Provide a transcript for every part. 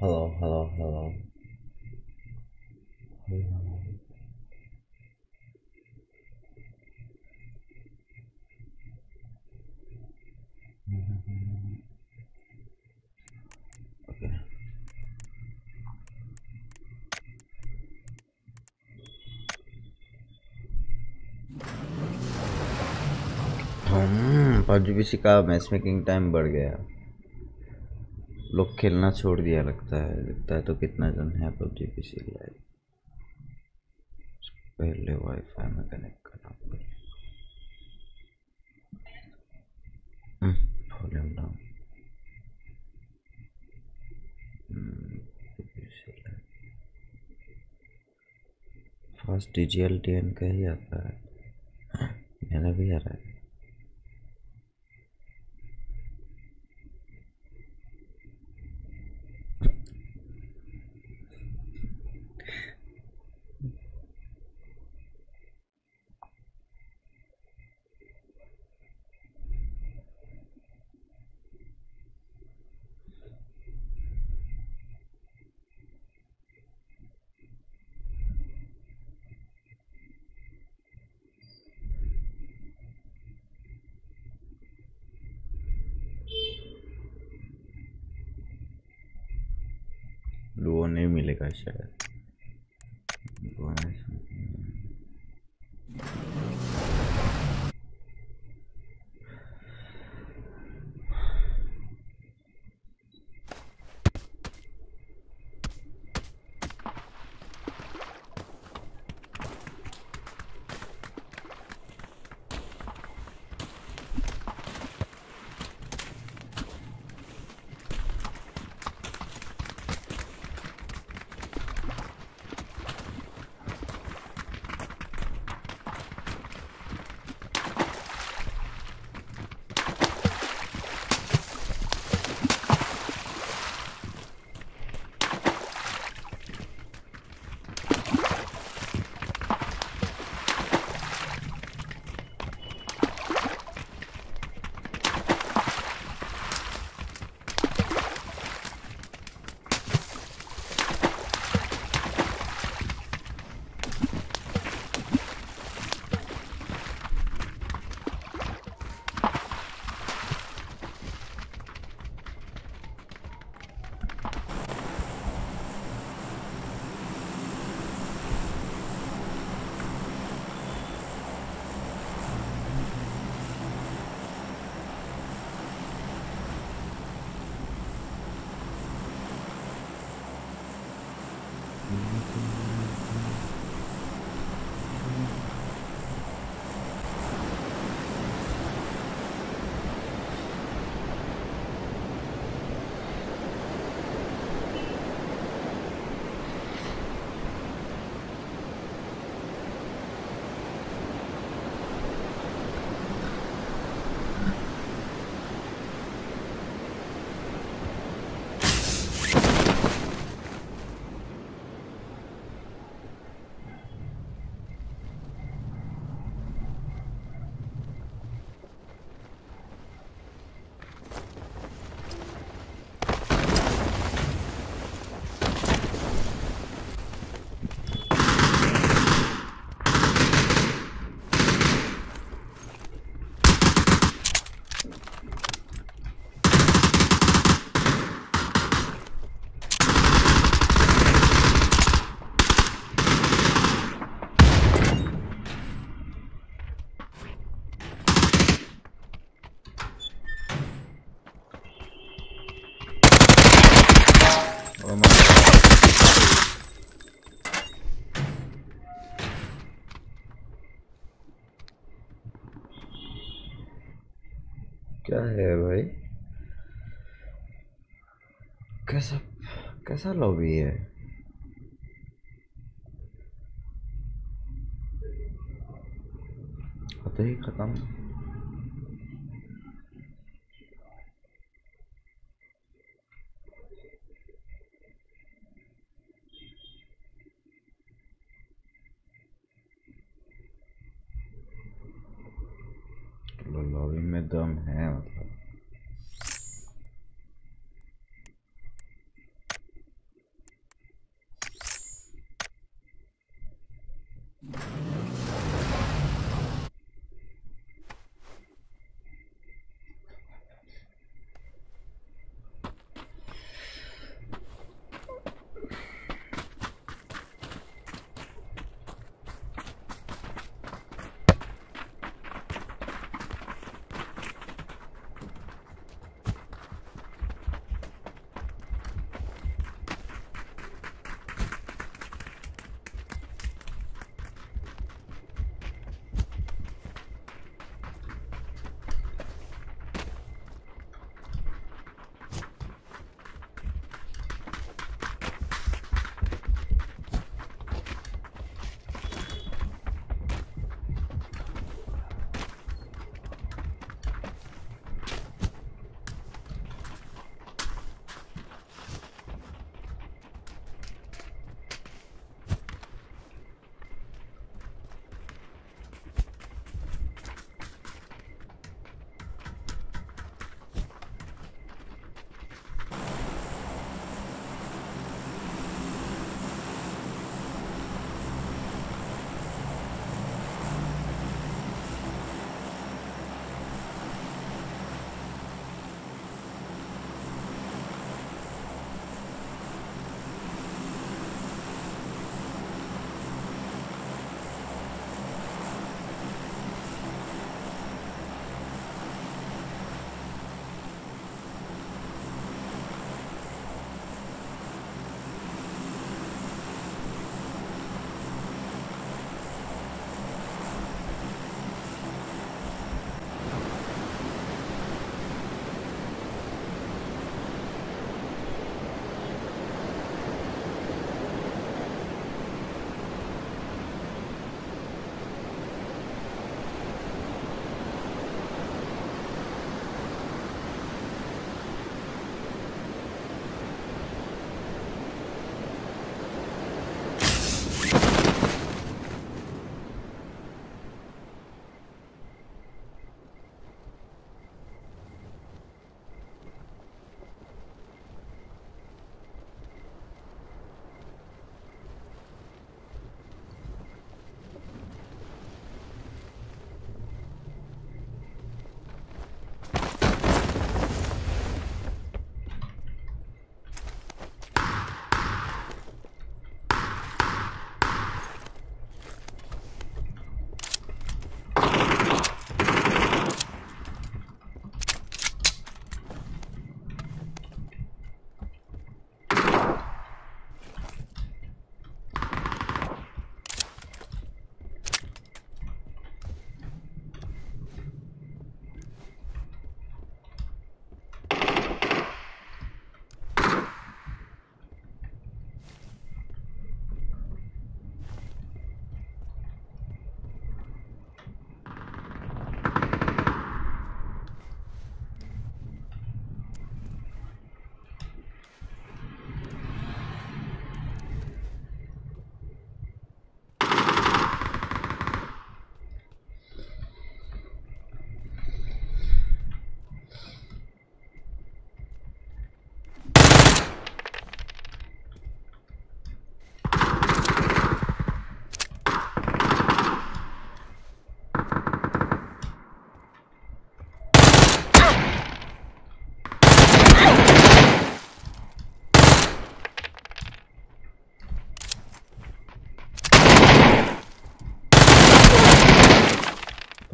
Hello, hello, hello. Hmm PUBG PC का match making time बढ़ गया लोग खेलना छोड़ दिया लगता है लगता है तो कितना जन है पबजी पीसी लाइव पहले वाईफाई में कनेक्ट करना वॉल्यूम डाउन टी एन का ही आता है। मेरा भी आ रहा है 是的。क्या है भाई? कैसा कैसा लॉबी है? तो ही खत्म।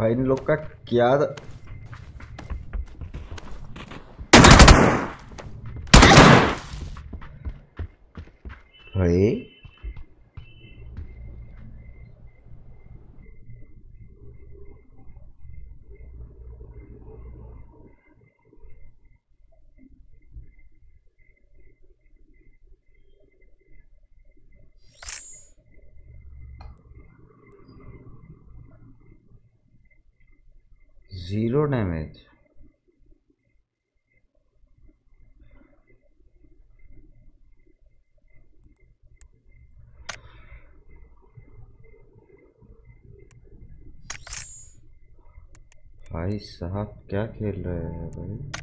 भाई इन लोग का क्या भाई? ज़ीरो डैमेज भाई साहब क्या खेल रहे हैं भाई?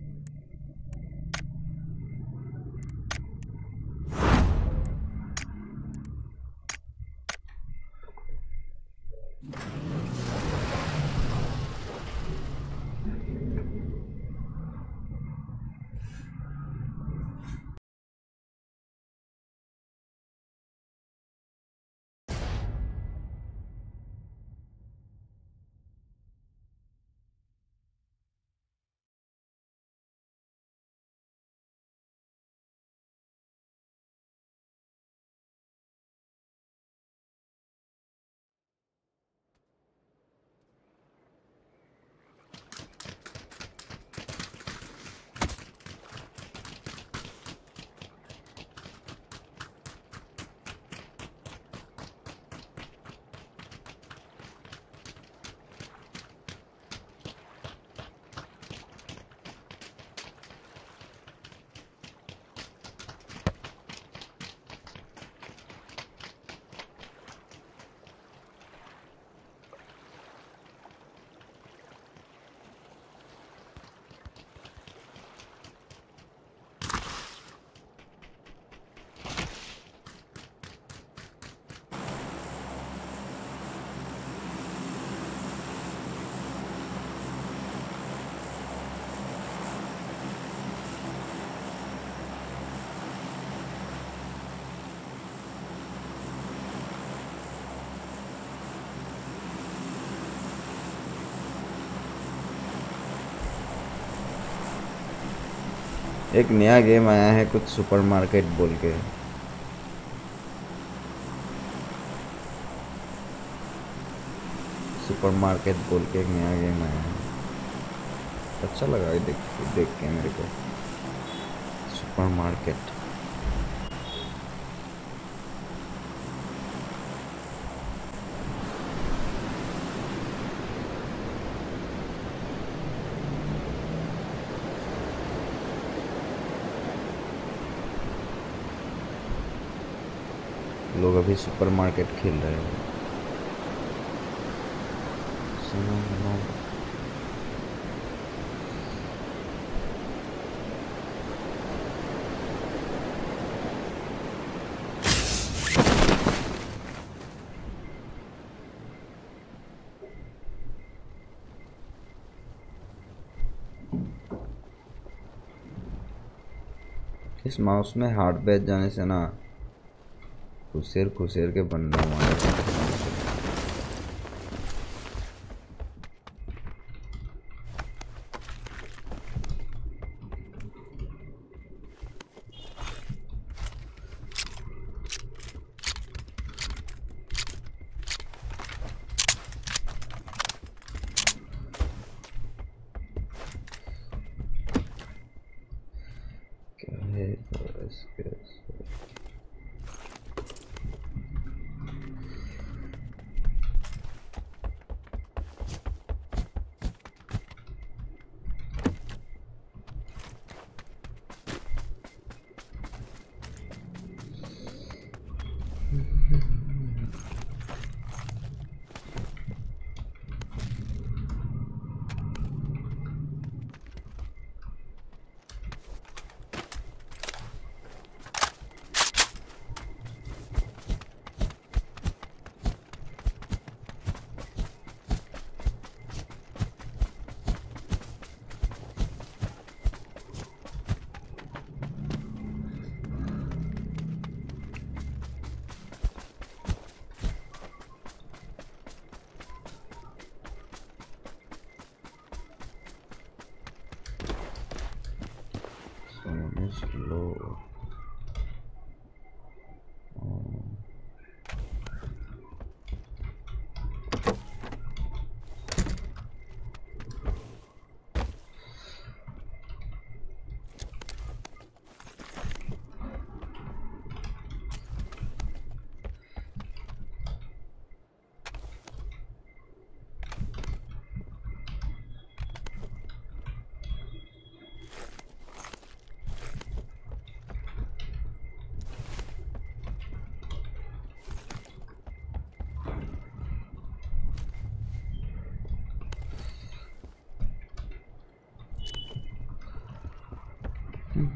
एक नया गेम आया है कुछ सुपरमार्केट बोल के। सुपरमार्केट बोल के एक नया गेम आया है। अच्छा लगा देख देख के मेरे को। सुपरमार्केट लोग अभी सुपरमार्केट खेल रहे हैं। इस माउस में हार्ड बैच जाने से ना खुसेर खुशेर के बंदा मारे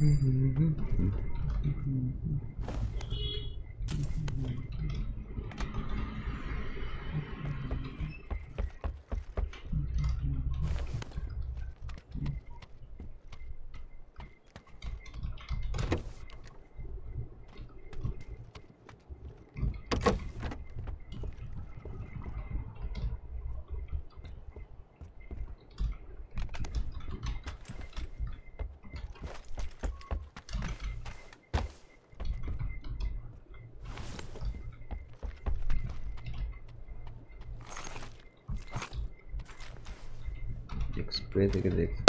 Mm-hmm. देके देख।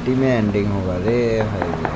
एटी में एंडिंग होगा रे भाई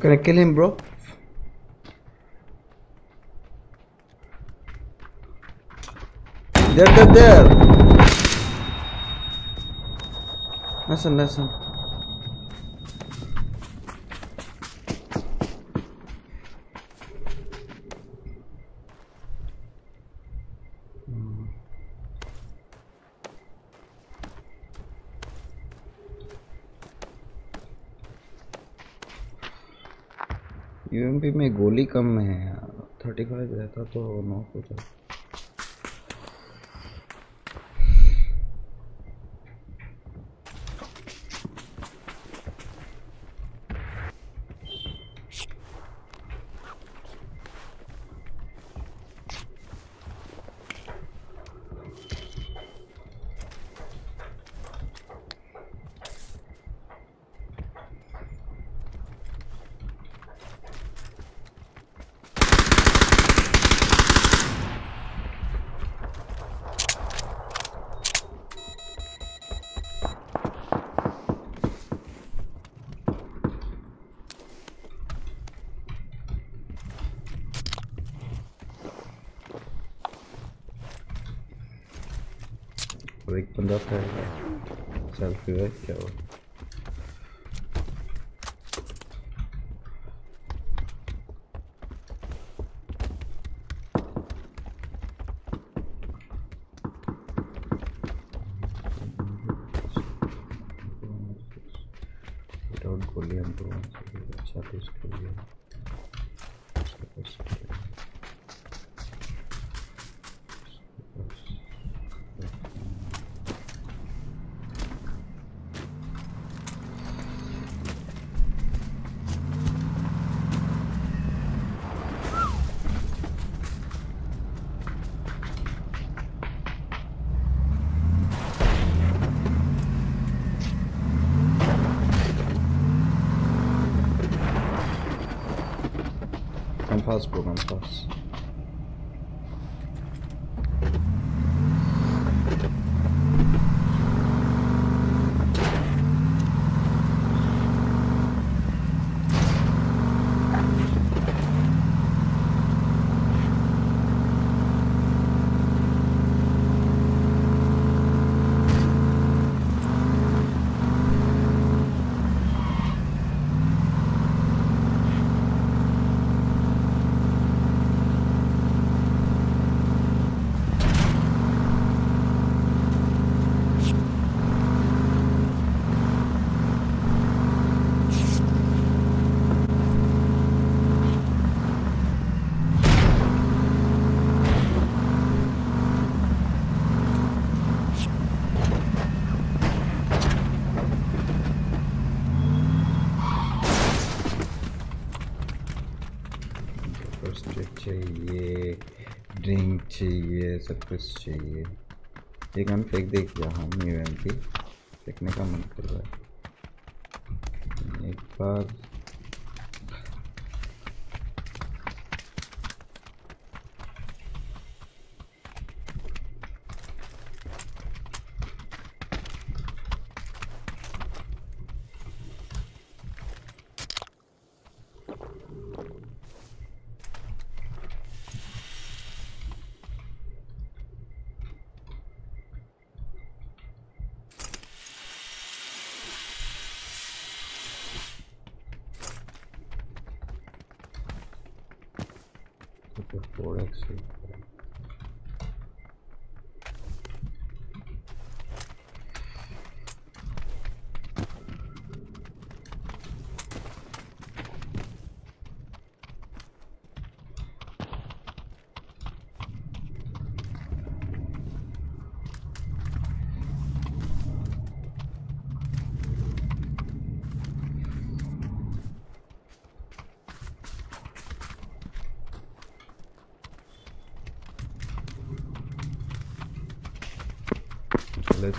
Can I kill him, bro? There, there, there. Listen, listen. कम में है थर्टी फाइव रहता तो नौ सौ Good kill. House Program. कुछ चाहिए। ये गन फेंक दे क्या? हम यू एम पी फेंकने का मन कर रहा है। एक बार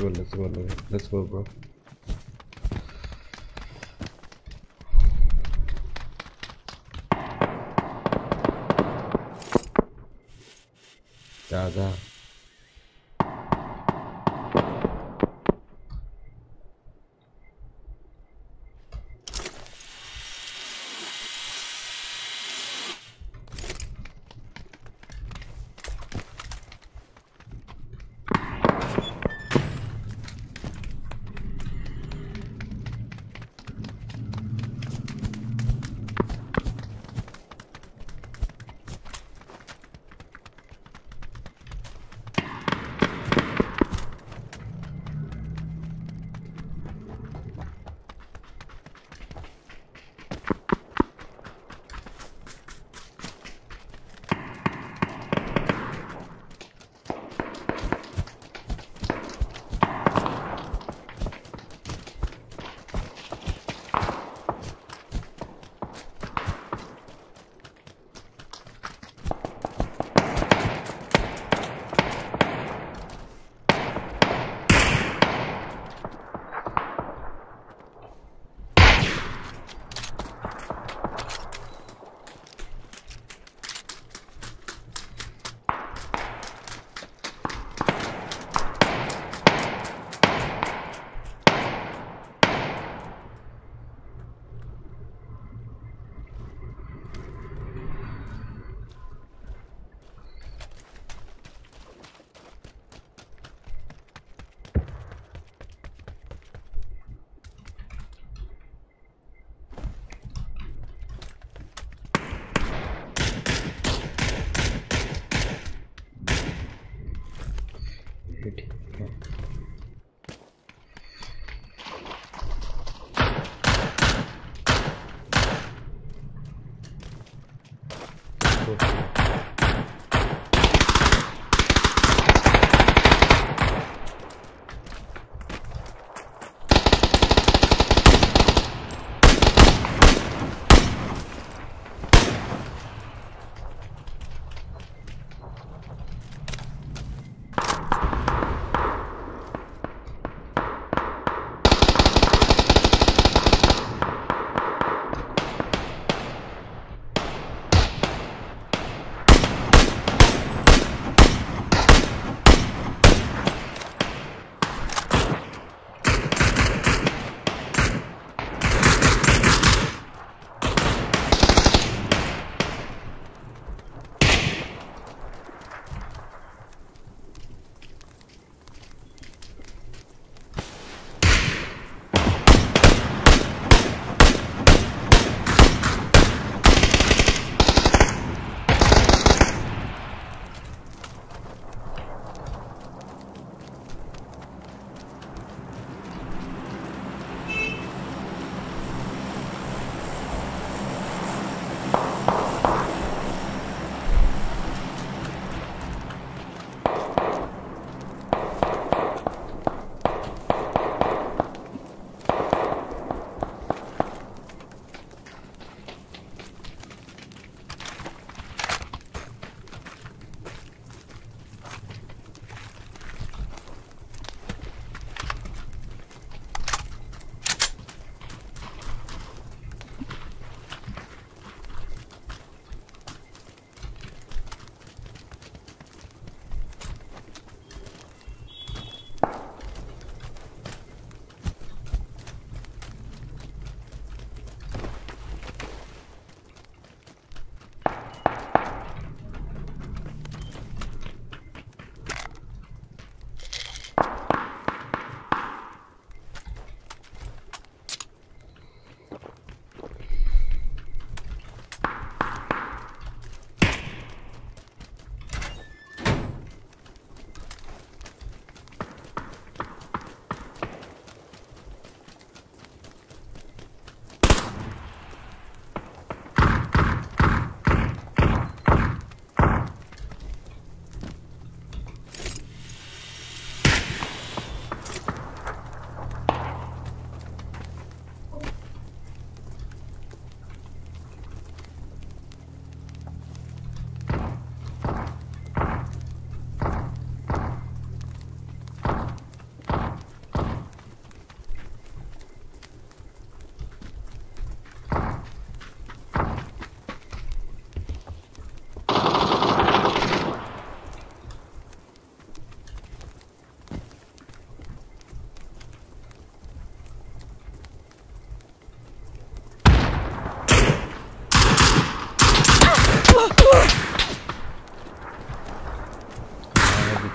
Let's go, let's go, let's go, bro. दादा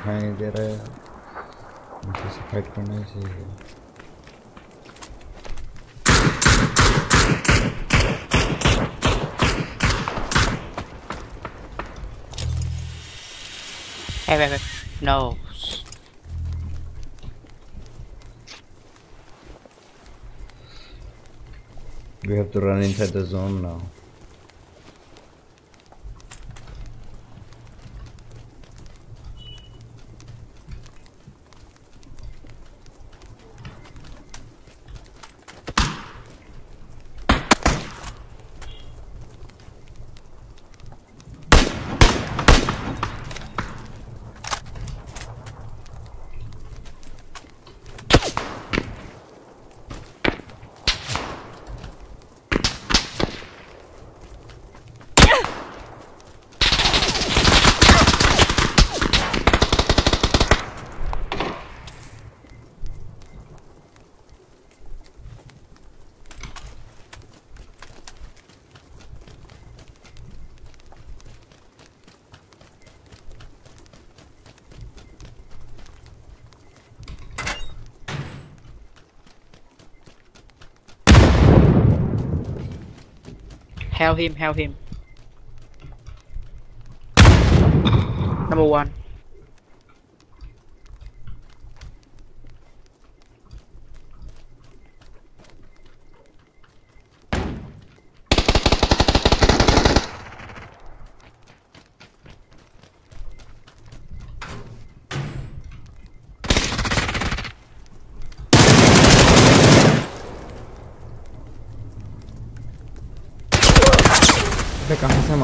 दिखाई नहीं दे रहा है मुझे से फाइट करना ही चाहिए Hey, wait, wait. No. We have to run inside the zone now. Him, help him. Number one.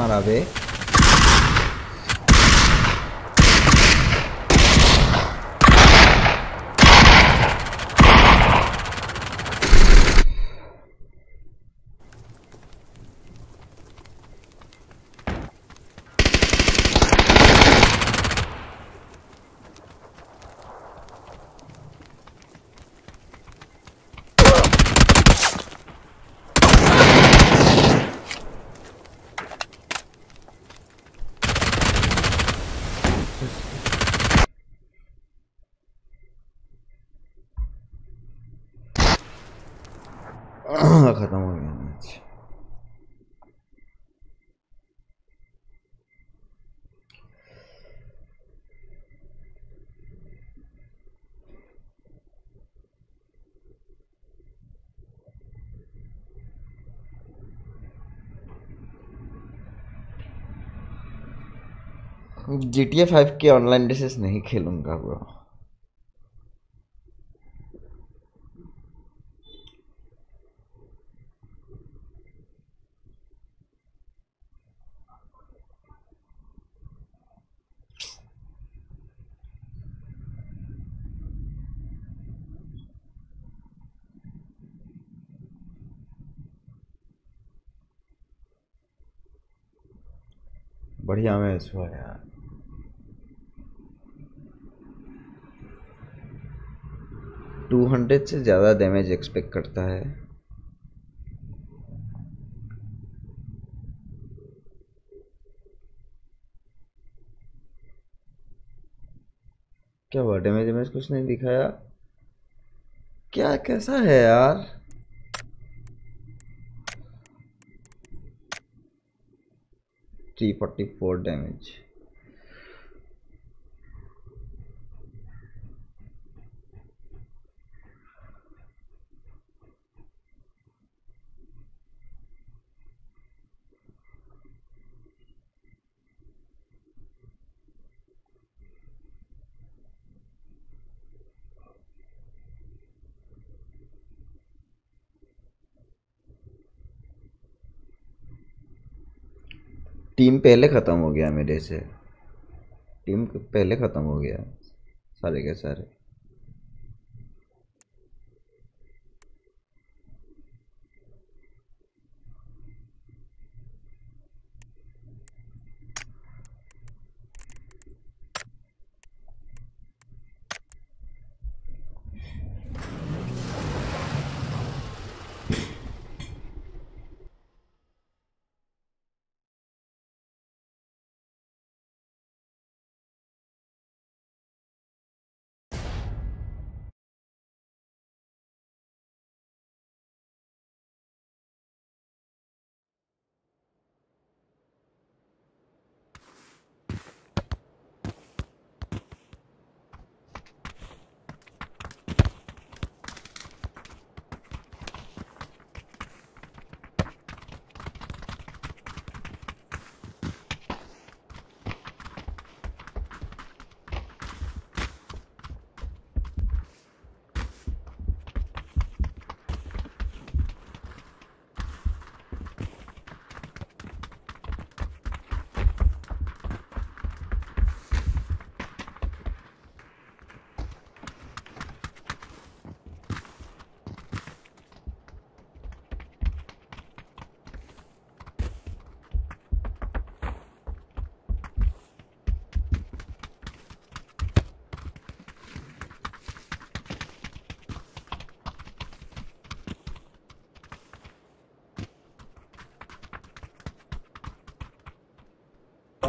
Maravé. G T A five के ऑनलाइन डिशेस नहीं खेलूँगा ब्रो बढ़िया मैच हुआ यार। टू हंड्रेड से ज़्यादा डैमेज एक्सपेक्ट करता है। क्या हुआ? डैमेज डैमेज कुछ नहीं दिखाया? क्या? कैसा है यार? Three forty four damage team पहले ख़त्म हो गया मेरे से। टीम पहले ख़त्म हो गया सारे के सारे।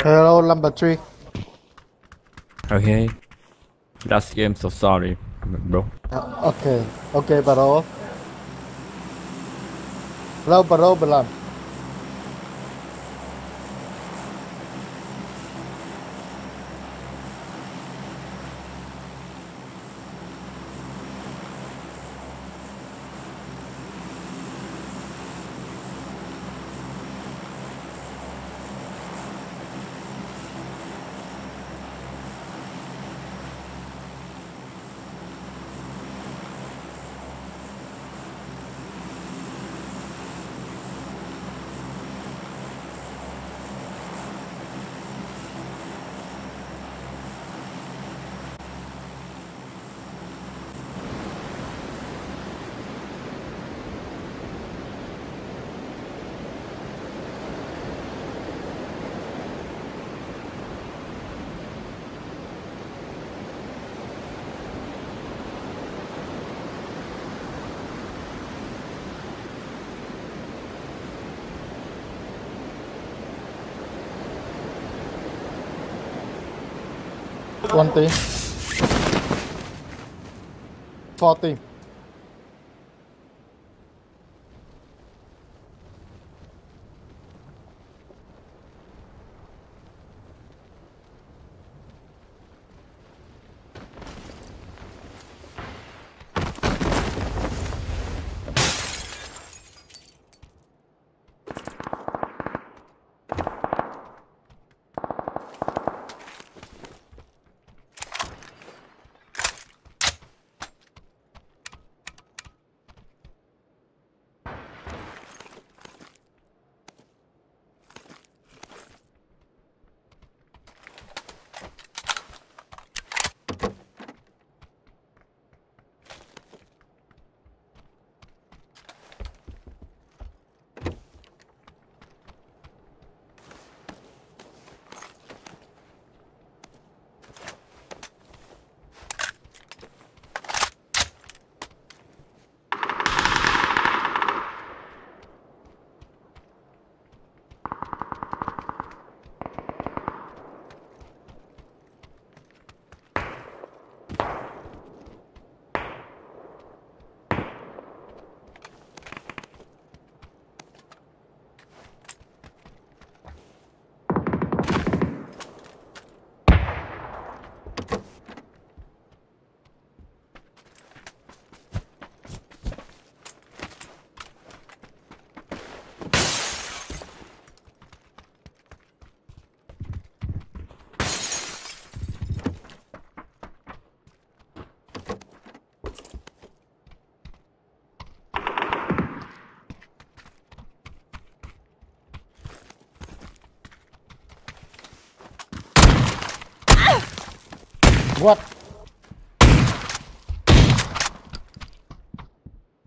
Hello, number three. Okay. Last game, so sorry, bro. Uh, okay, okay, bro. Hello, bro, bro. 120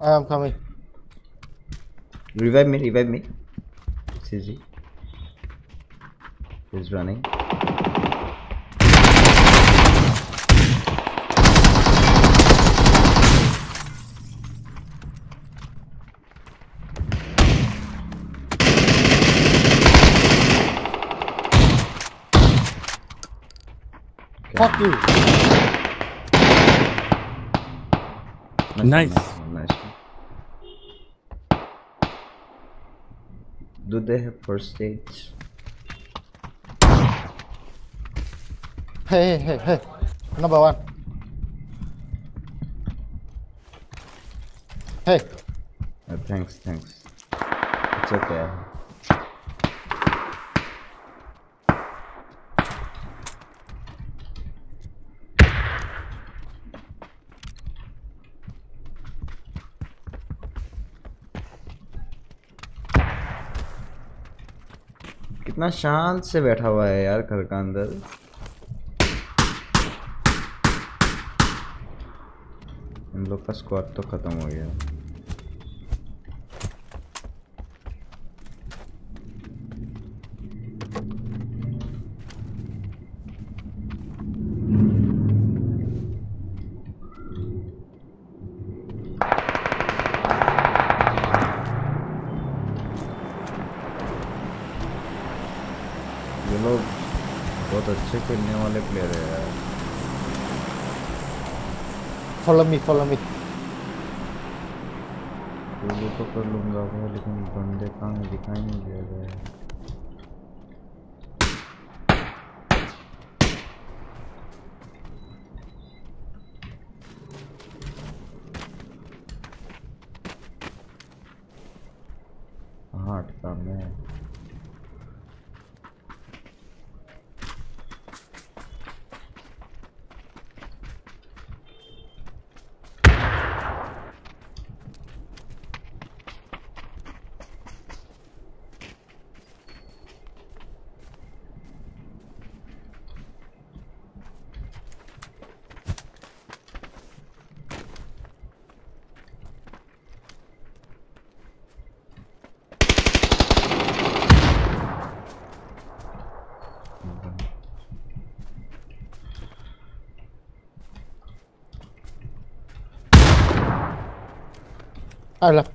I am coming. Revive me, revive me. CG. He's running. Fuck you. Nice. Nice. Do they have first aid? Hey, hey, hey. Number one. Hey, Uh, thanks, thanks. It's okay. कितना शांत से बैठा हुआ है यार घर का अंदर। इन लोग का स्क्वाड तो खत्म हो गया ये लोग बहुत अच्छे खेलने वाले प्लेयर है यार follow me follow me. तो कर लूँगा लेकिन बंदे कहाँ दिखाई नहीं दे रहे हैं I left.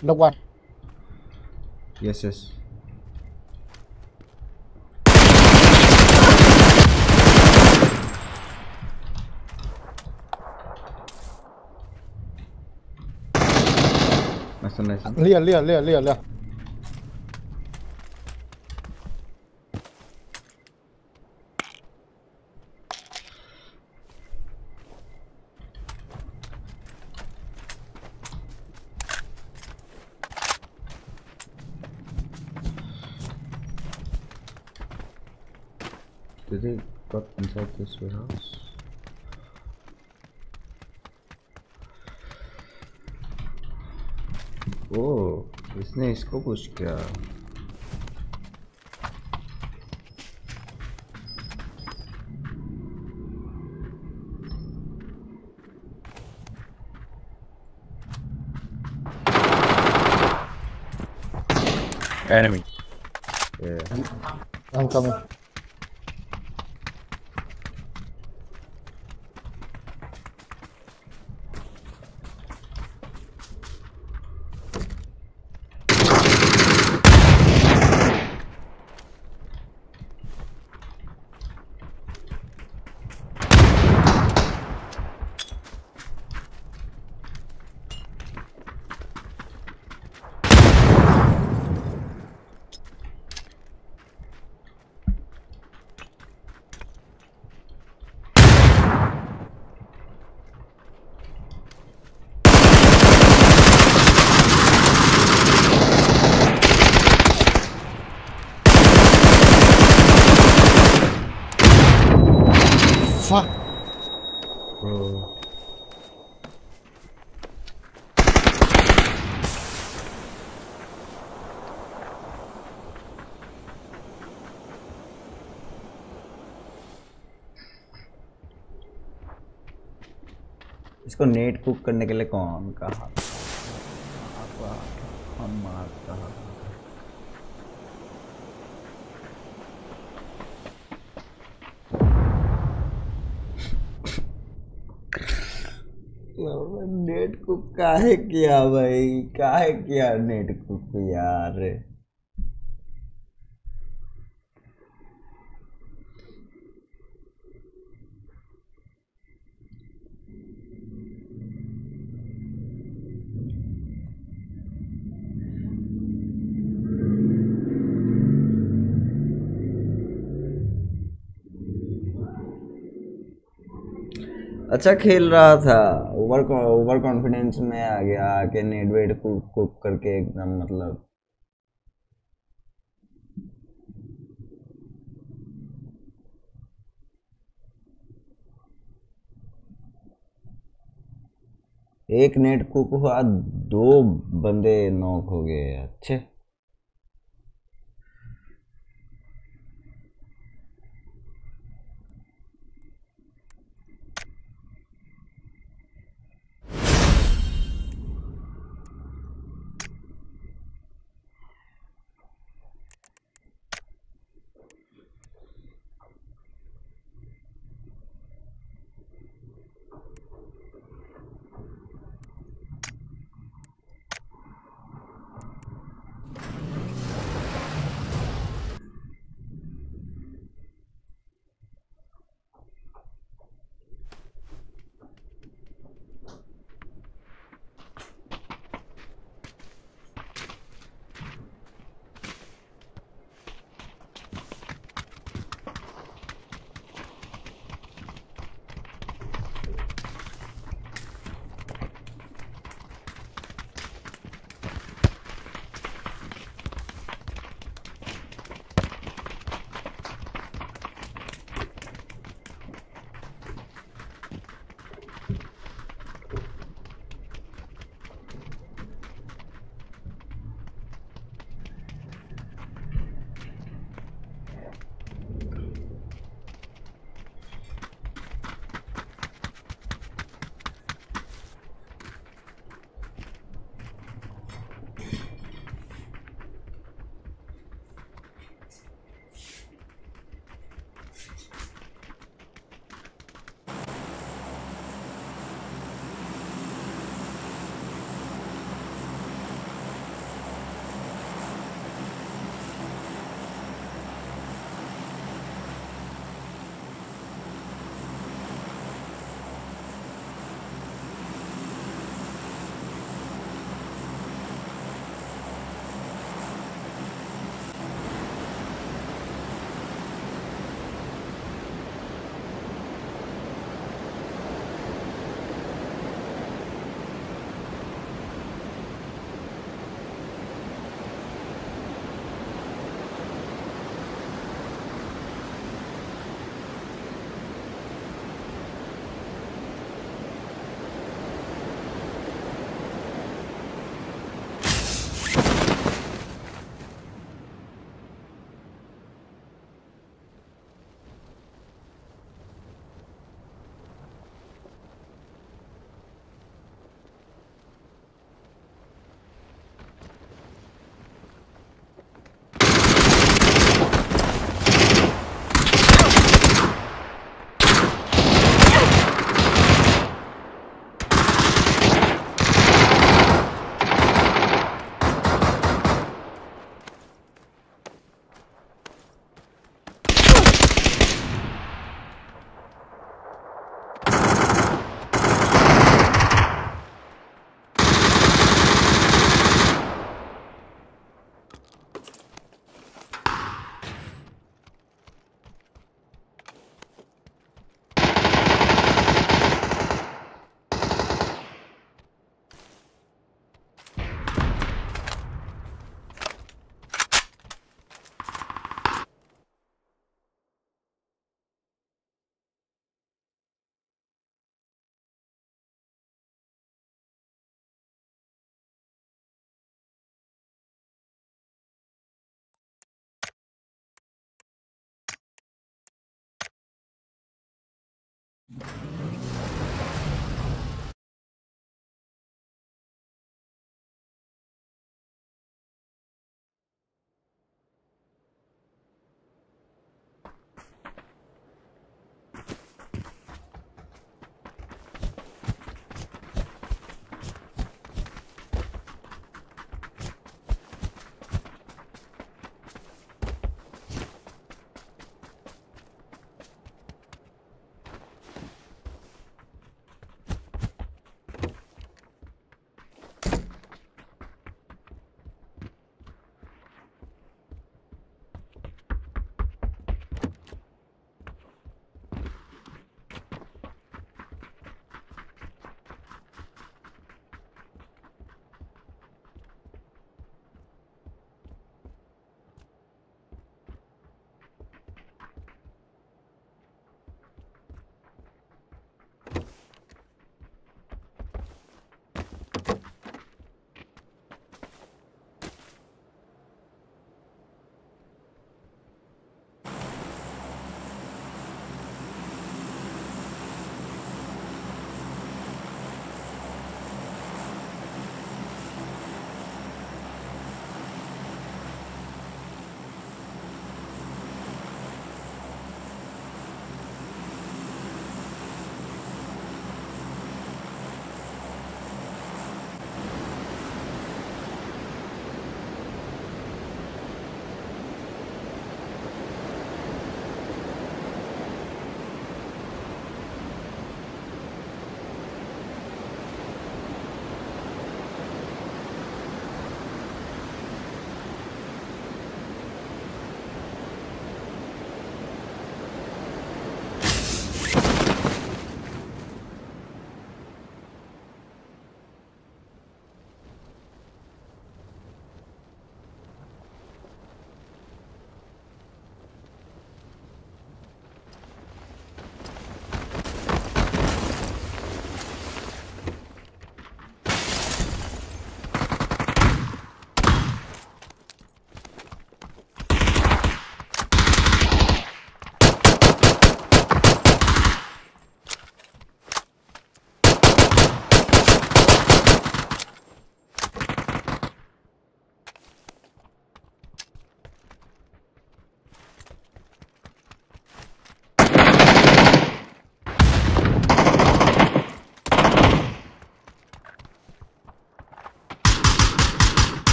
No one. Yes, yes. Nice, nice. Clear, clear, clear, clear. this warehouse. О, весна из облачка. Enemy. इसको नेट कुक करने के लिए कौन कहा? नेट कुक काहे किया भाई? काहे किया नेट कुक यार? अच्छा खेल रहा था। ओवर ओवर कॉन्फिडेंस में आ गया आके नेट वेट कुक कुक करके एकदम मतलब। एक नेट कुक हुआ, दो बंदे नॉक हो गए, अच्छे।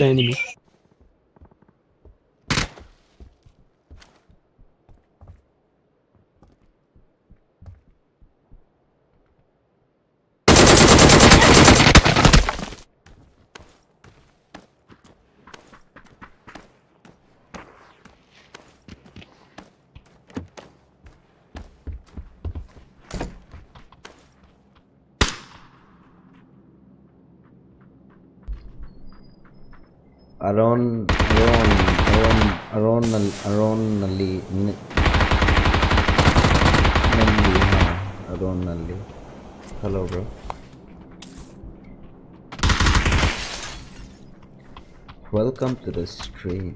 understanding me. Aron, Aron, Aron, Aron, Aron, ನಲ್ಲಿ ನಿ- ನಲ್ಲಿ ಅರೋನ್ ನಲ್ಲಿ hello bro welcome to the stream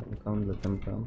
welcome welcome come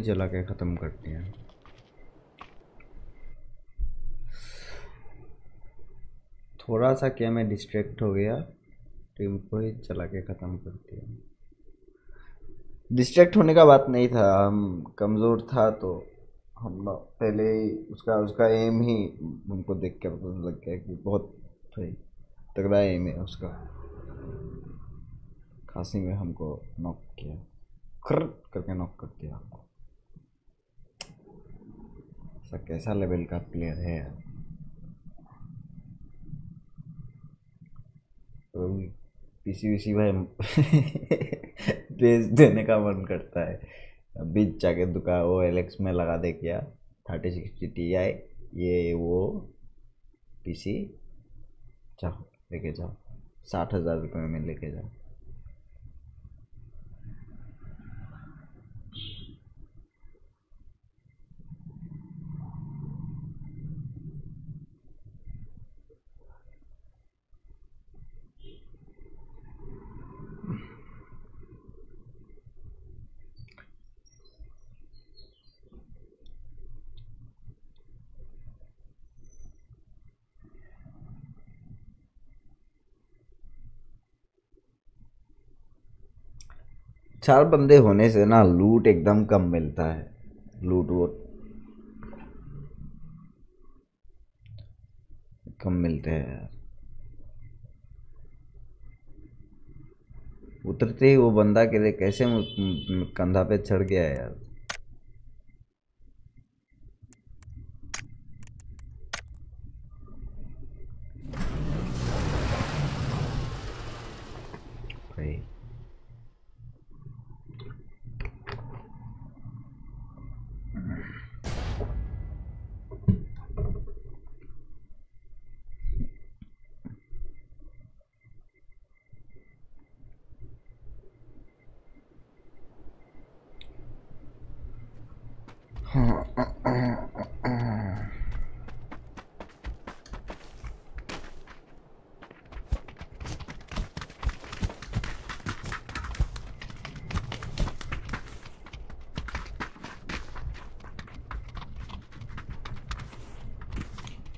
ही जला के ख़त्म करते हैं। थोड़ा सा क्या मैं डिस्ट्रैक्ट हो गया टीम को ही चला के ख़त्म कर दिया डिस्ट्रैक्ट होने का बात नहीं था, हम कमज़ोर था तो हम पहले ही उसका उसका एम ही हमको देख के पता लग गया कि बहुत तगड़ा एम है उसका। खांसी में हमको नॉक किया। खर करके नॉक कर दिया हमको। ऐसा कैसा लेवल का प्लेयर है यार? पीसी वीसी भाई बेच देने का मन करता है। बीच जाके दुकान वो एलेक्स में लगा दे क्या? थर्टी सिक्सटी टी आई ये, वो पीसी जाओ, लेके जाओ। साठ हज़ार रुपये में लेके जाओ। चार बंदे होने से ना लूट एकदम कम मिलता है। लूट वो कम मिलते हैं यार। उतरते ही वो बंदा के लिए कैसे कंधा पे चढ़ गया है यार भाई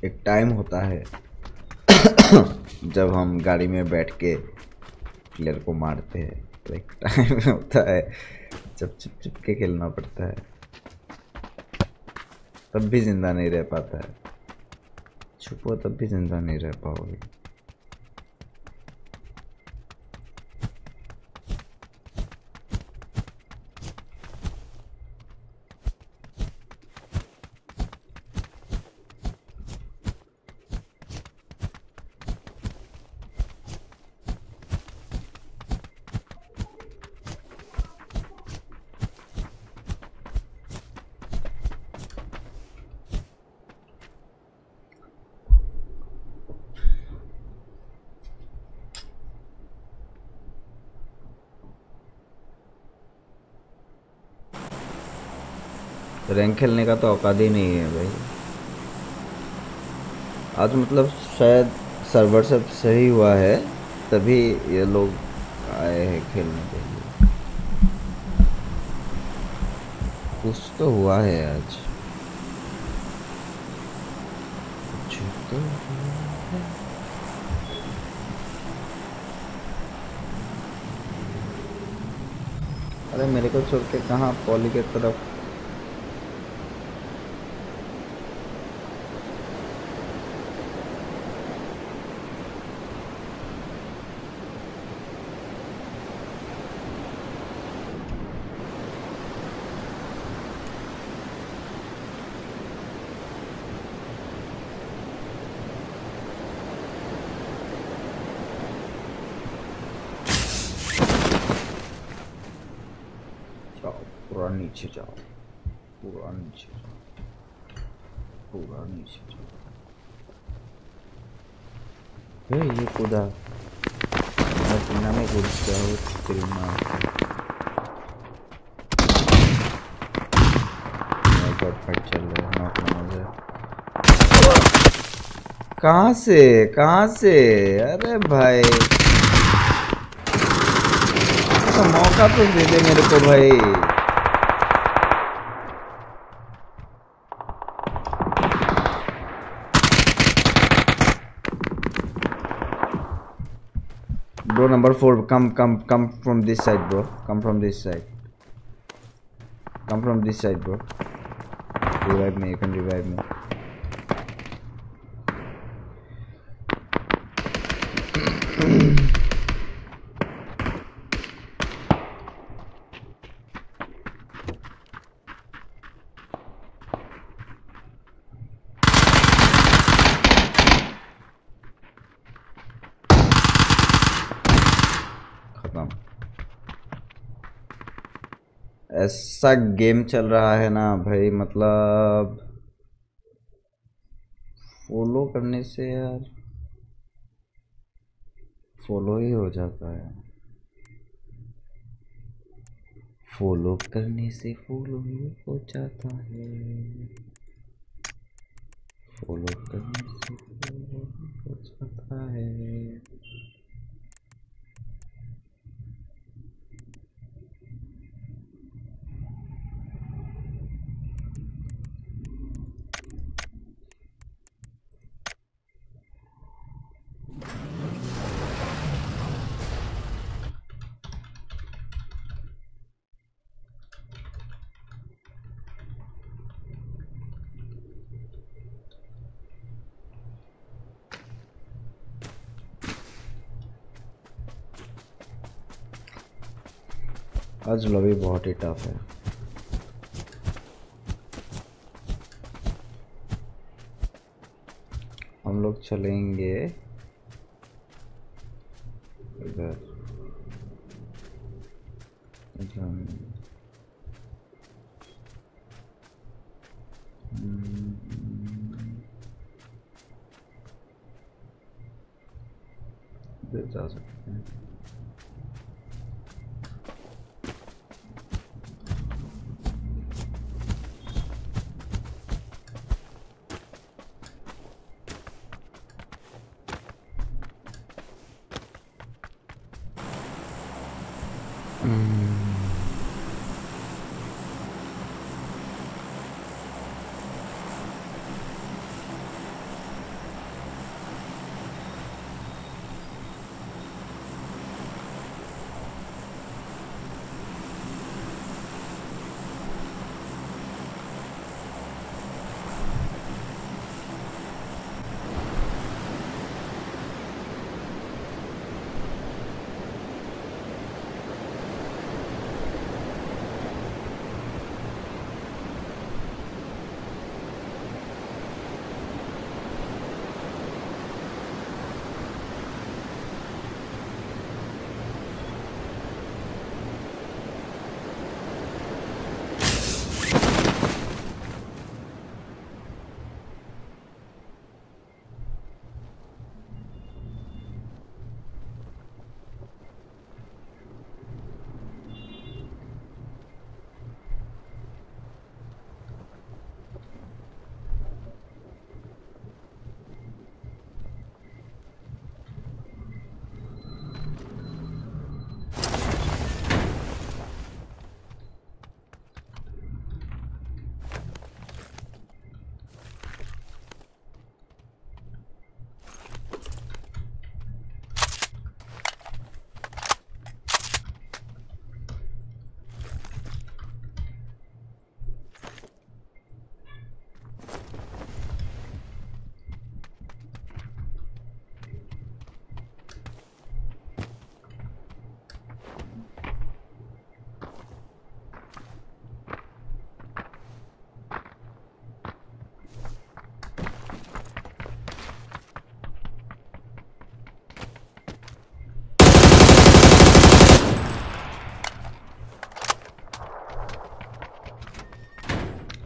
एक टाइम होता है जब हम गाड़ी में बैठ के प्लेयर को मारते हैं। तो एक टाइम होता है जब चुप चुप के खेलना पड़ता है। तब भी ज़िंदा नहीं रह पाता है। छुपो तब भी ज़िंदा नहीं रह पाओगे। खेलने का तो औकात ही नहीं है भाई। आज मतलब शायद सर्वर सब सही हुआ है, तभी ये लोग आए हैं खेलने के लिए। कुछ तो हुआ है आज। तो। अरे मेरे को छोड़ के कहाँ पॉली के तरफ़ जाओ पूरा नीचे जाओ पूरा नीचे जाओ पूरा नीचे जाओ ए, ये कूदा मैं सीना में कूद गया हूँ स्क्रीन में गॉड फाइट चल रहा है नॉक में मुझे कहाँ से? कहाँ से? अरे भाई। तो मौका तो दे दे मेरे को भाई। Bro number four come come come from this side bro come from this side come from this side bro revive me you can revive me ऐसा गेम चल रहा है ना भाई मतलब फॉलो करने से यार फॉलो ही हो जाता है। फॉलो करने से फॉलो ही हो जाता है। फॉलो करने से फॉलो हो जाता है। आज लॉबी बहुत ही टफ है। हम लोग चलेंगे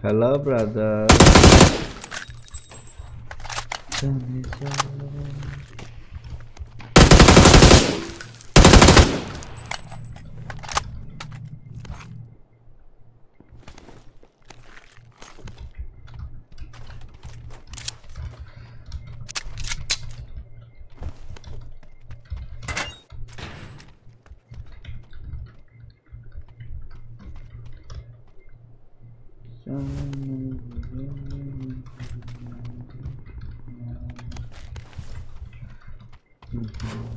Hello, brother. Mm-hmm.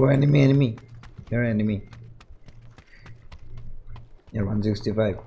Boy, enemy, enemy. You're enemy. You're 165.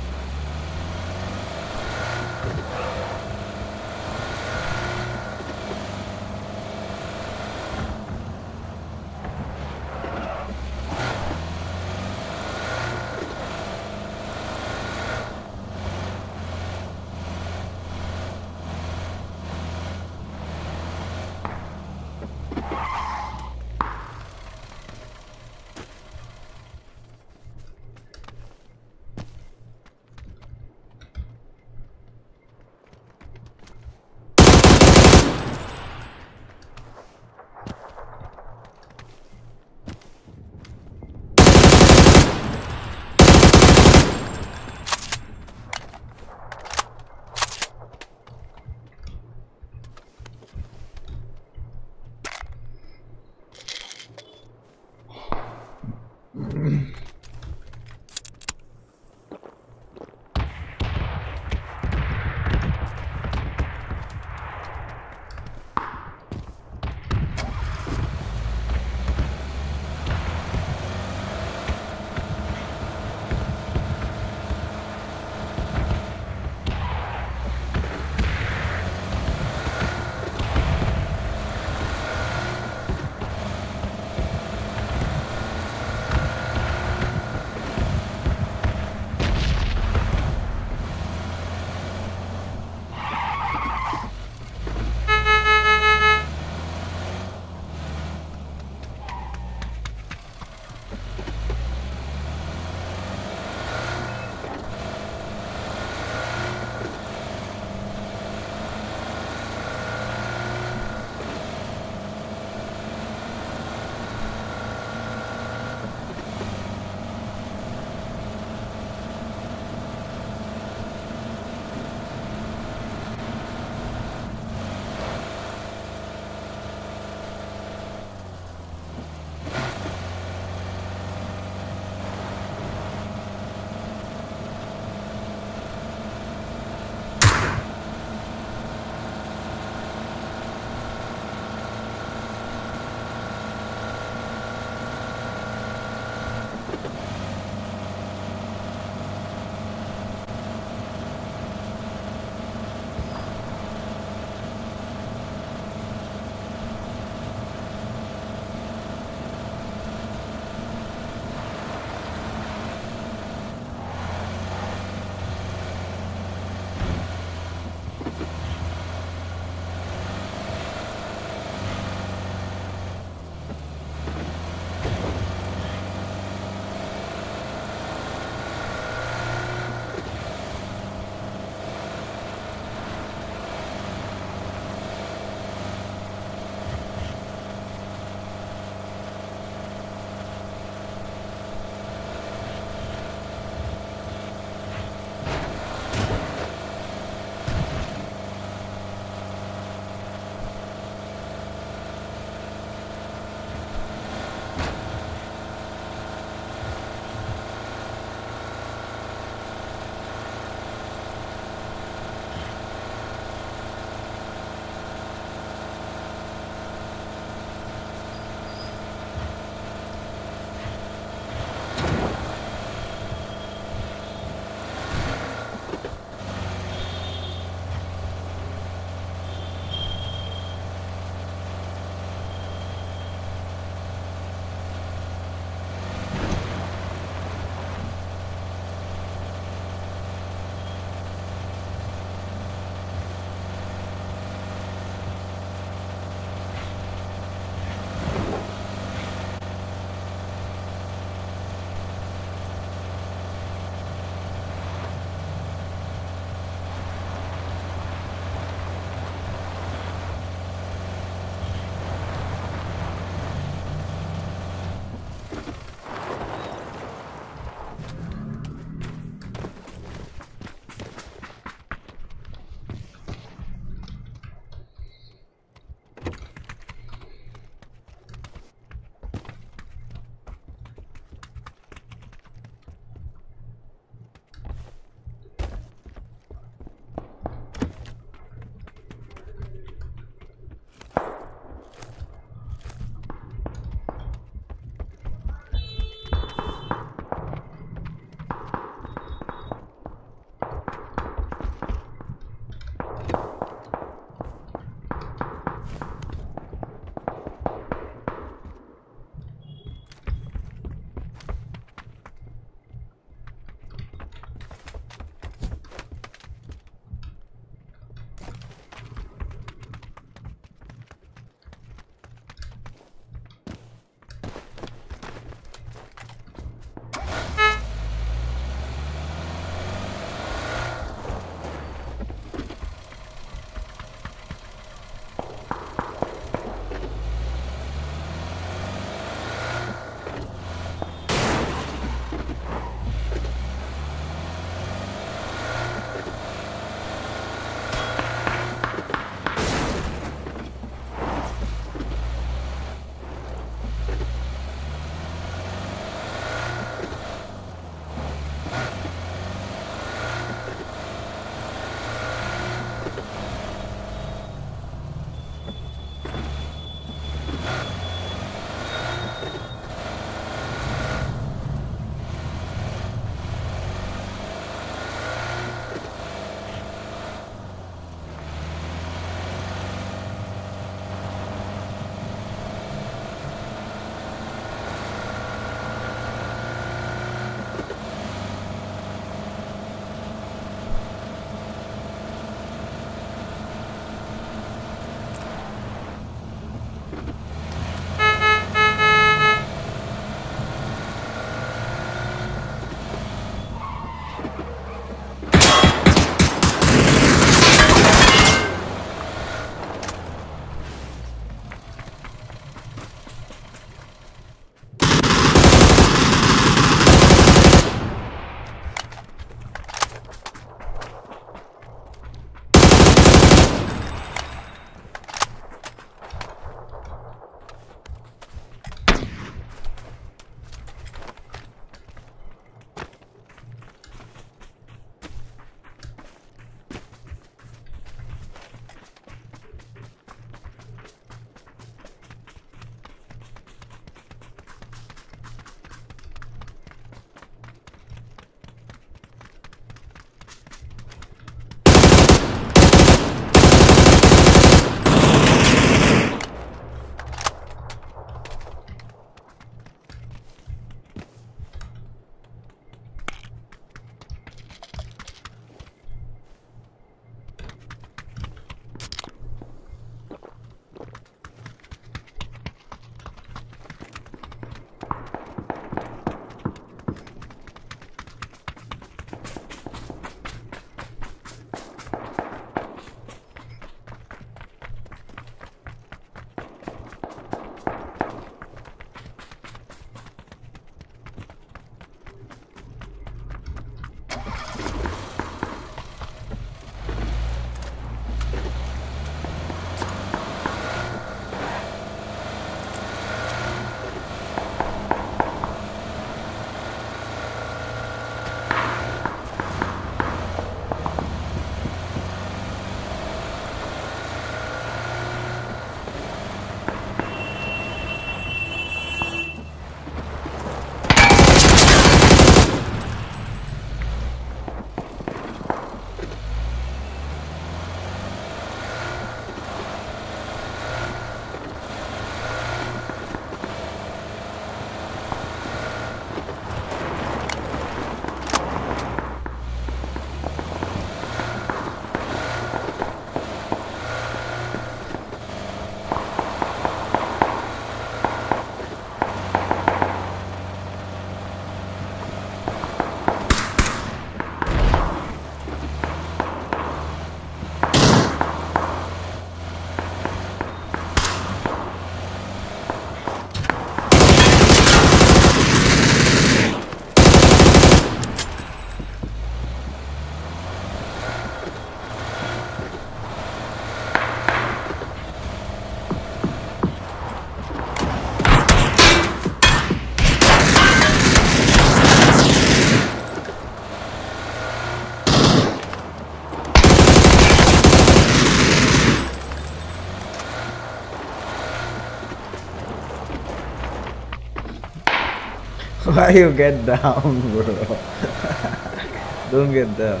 Why you get down, bro? Don't get down.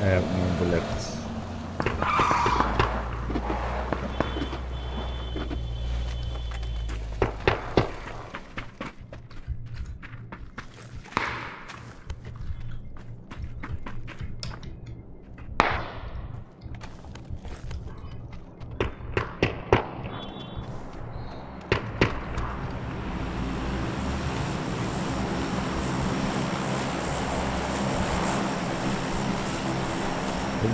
I have no bullets. Let's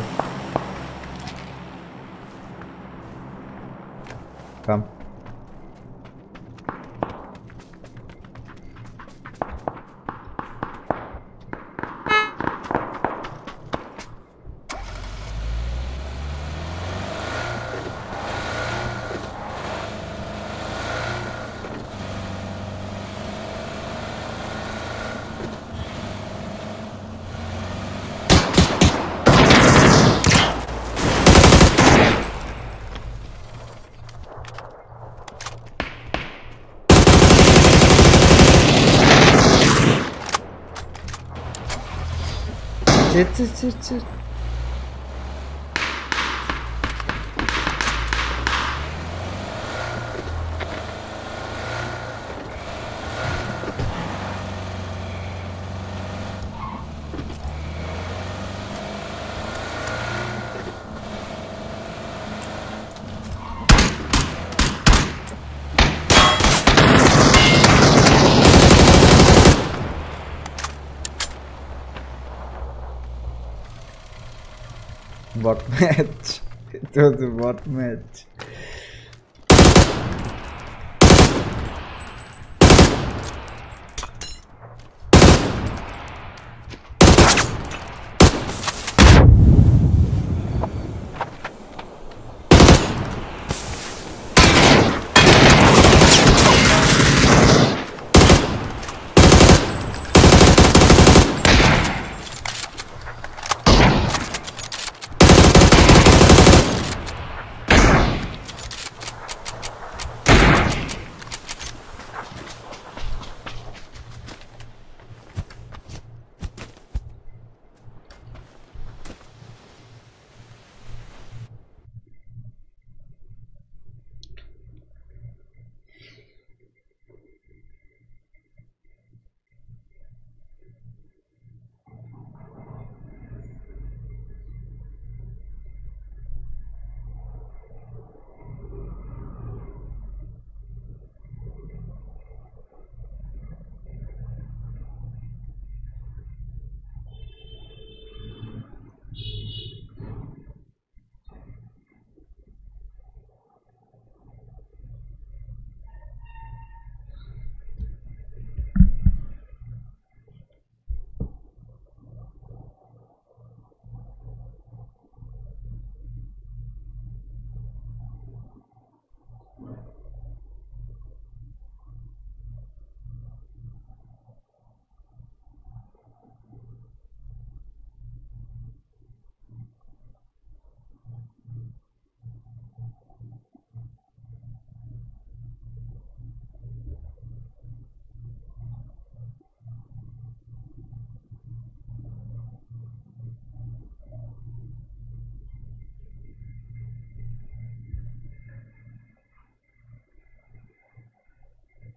这这这 match. It was a bot match.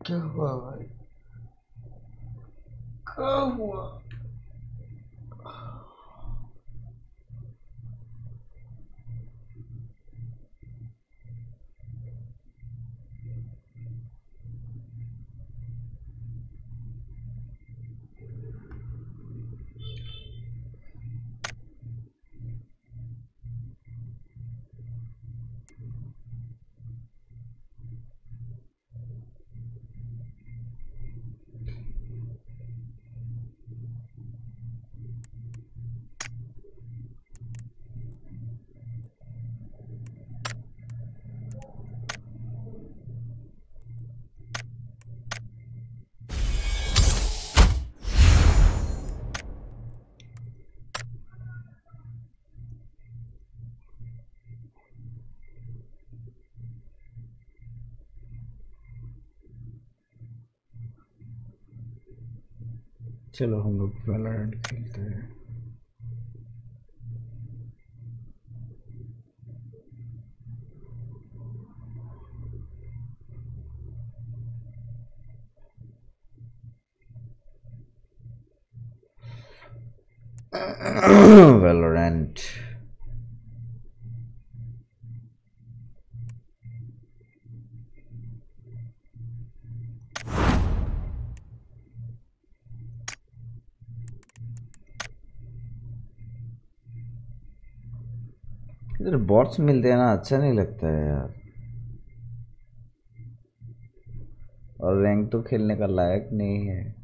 Давай. Кого? चलो हम लोग वेलोरेंट खेलते हैं। बॉट्स मिलते हैं ना अच्छा नहीं लगता है यार। और रैंक तो खेलने का लायक नहीं है।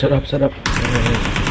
Sarap, sarap. Ayan.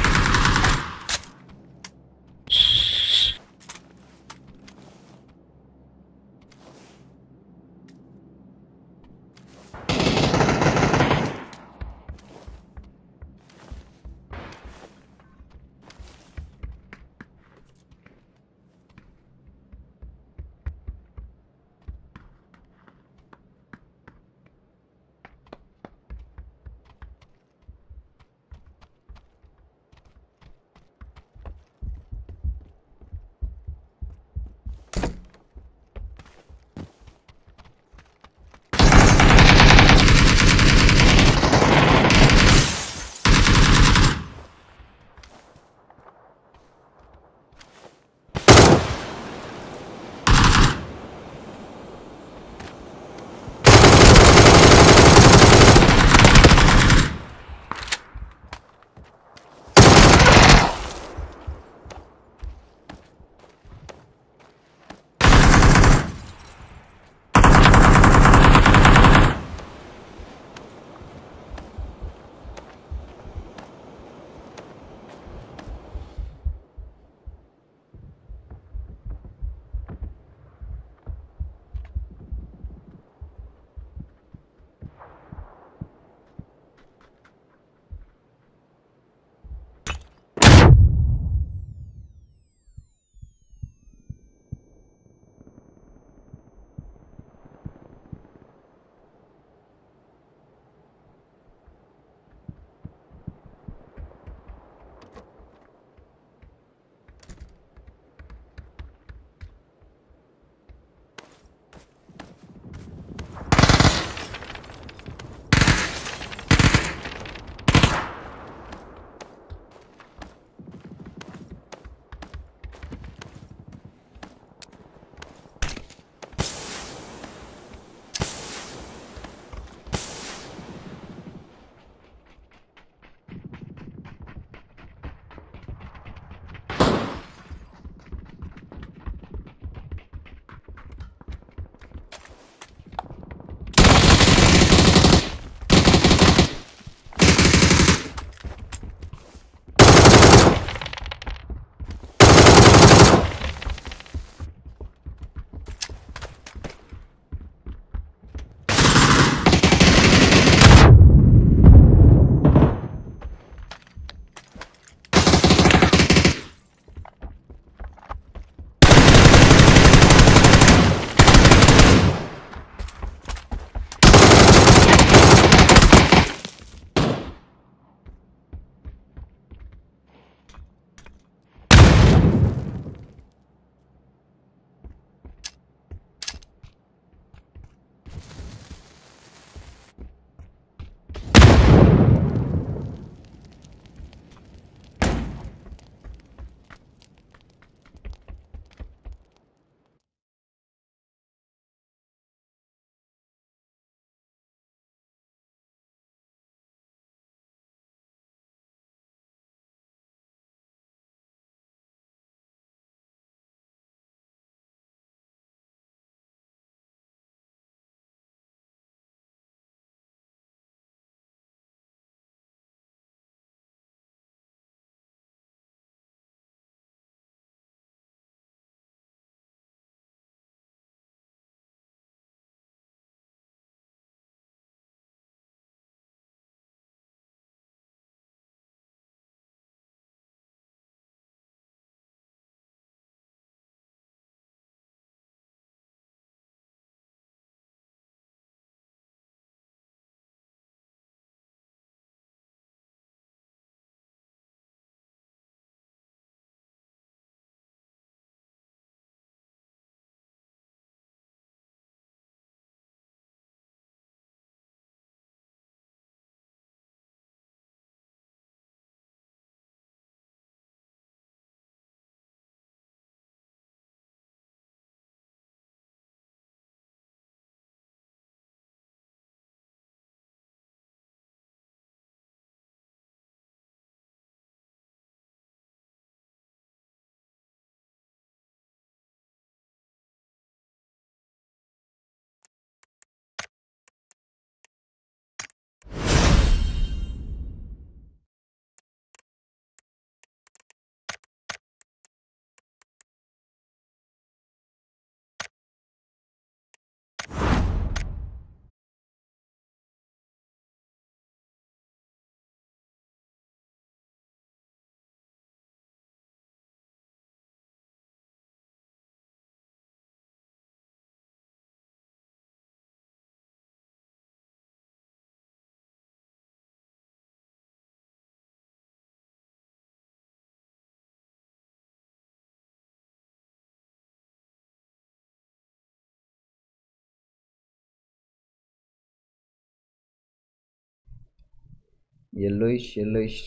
Yellowish yellowish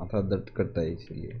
माथा दर्द करता है इसीलिए।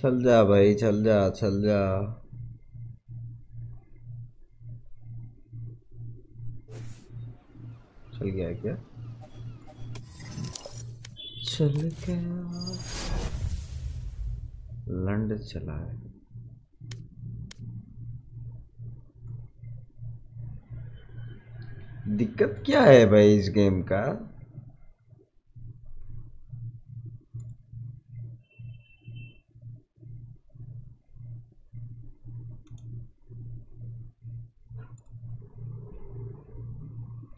चल जा भाई चल जा चल जा। चल गया क्या? चल गया। लंड चला है। दिक्कत क्या है भाई इस गेम का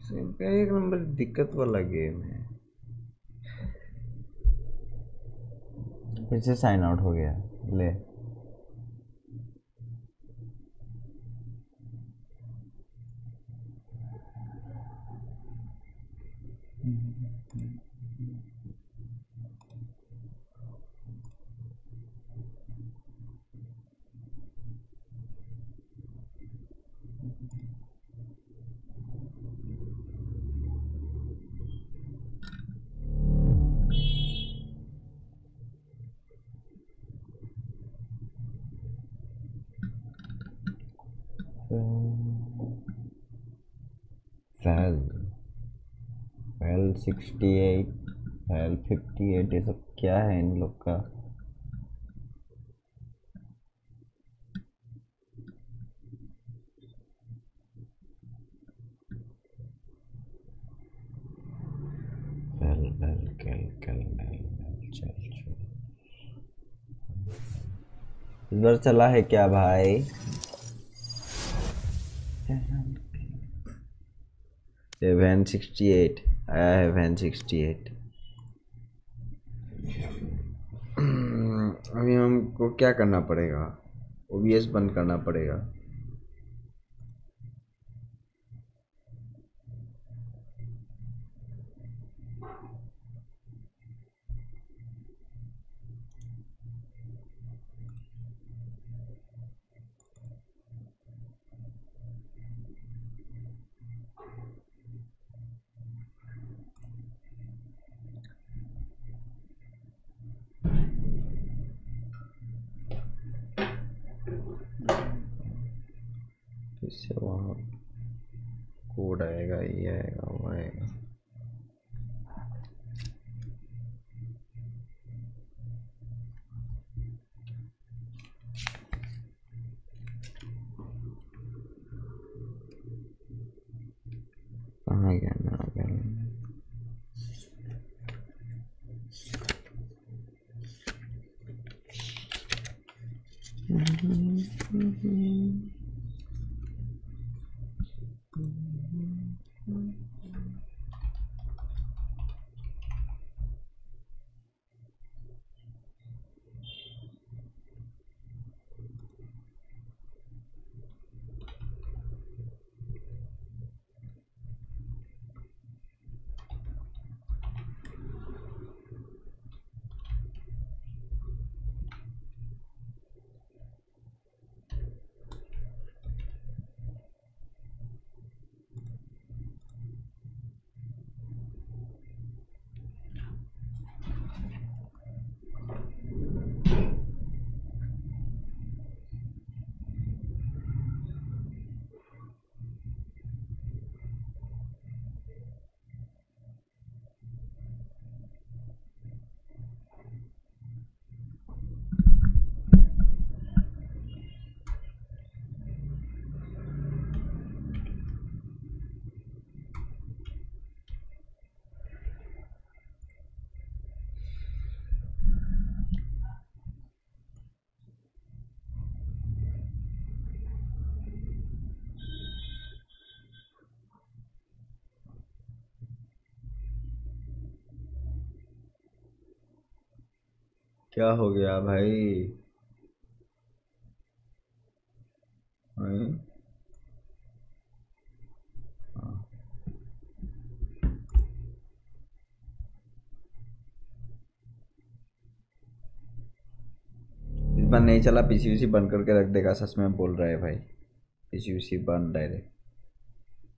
सिम का एक नंबर दिक्कत वाला गेम है। फिर से साइन आउट हो गया। ले। सिक्सटी एट फैल फिफ्टी एट ये सब क्या है इन लोग का? फैल कल कल चल चल इधर चला है क्या भाई? One sixty eight I have N68 अभी हमको क्या करना पड़ेगा? ओबीएस बंद करना पड़ेगा। क्या हो गया भाई? हैं? इस बार नहीं चला पीसी उसी बंद करके रख देगा, सच में बोल रहा है भाई। पीसी उसी बंद डायरेक्ट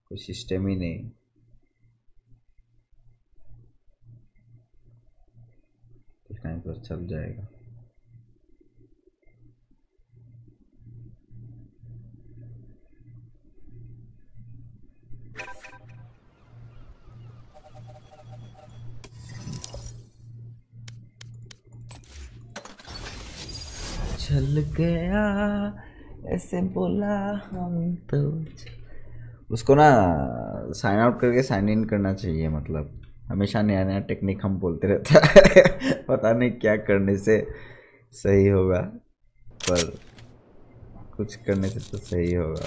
कोई सिस्टम ही नहीं कुछ टाइम पर चल जाएगा। चल गया, ऐसे बोला हम तो। उसको ना साइन आउट करके साइन इन करना चाहिए मतलब। हमेशा नया नया टेक्निक हम बोलते रहते है। पता नहीं क्या करने से सही होगा, पर कुछ करने से तो सही होगा।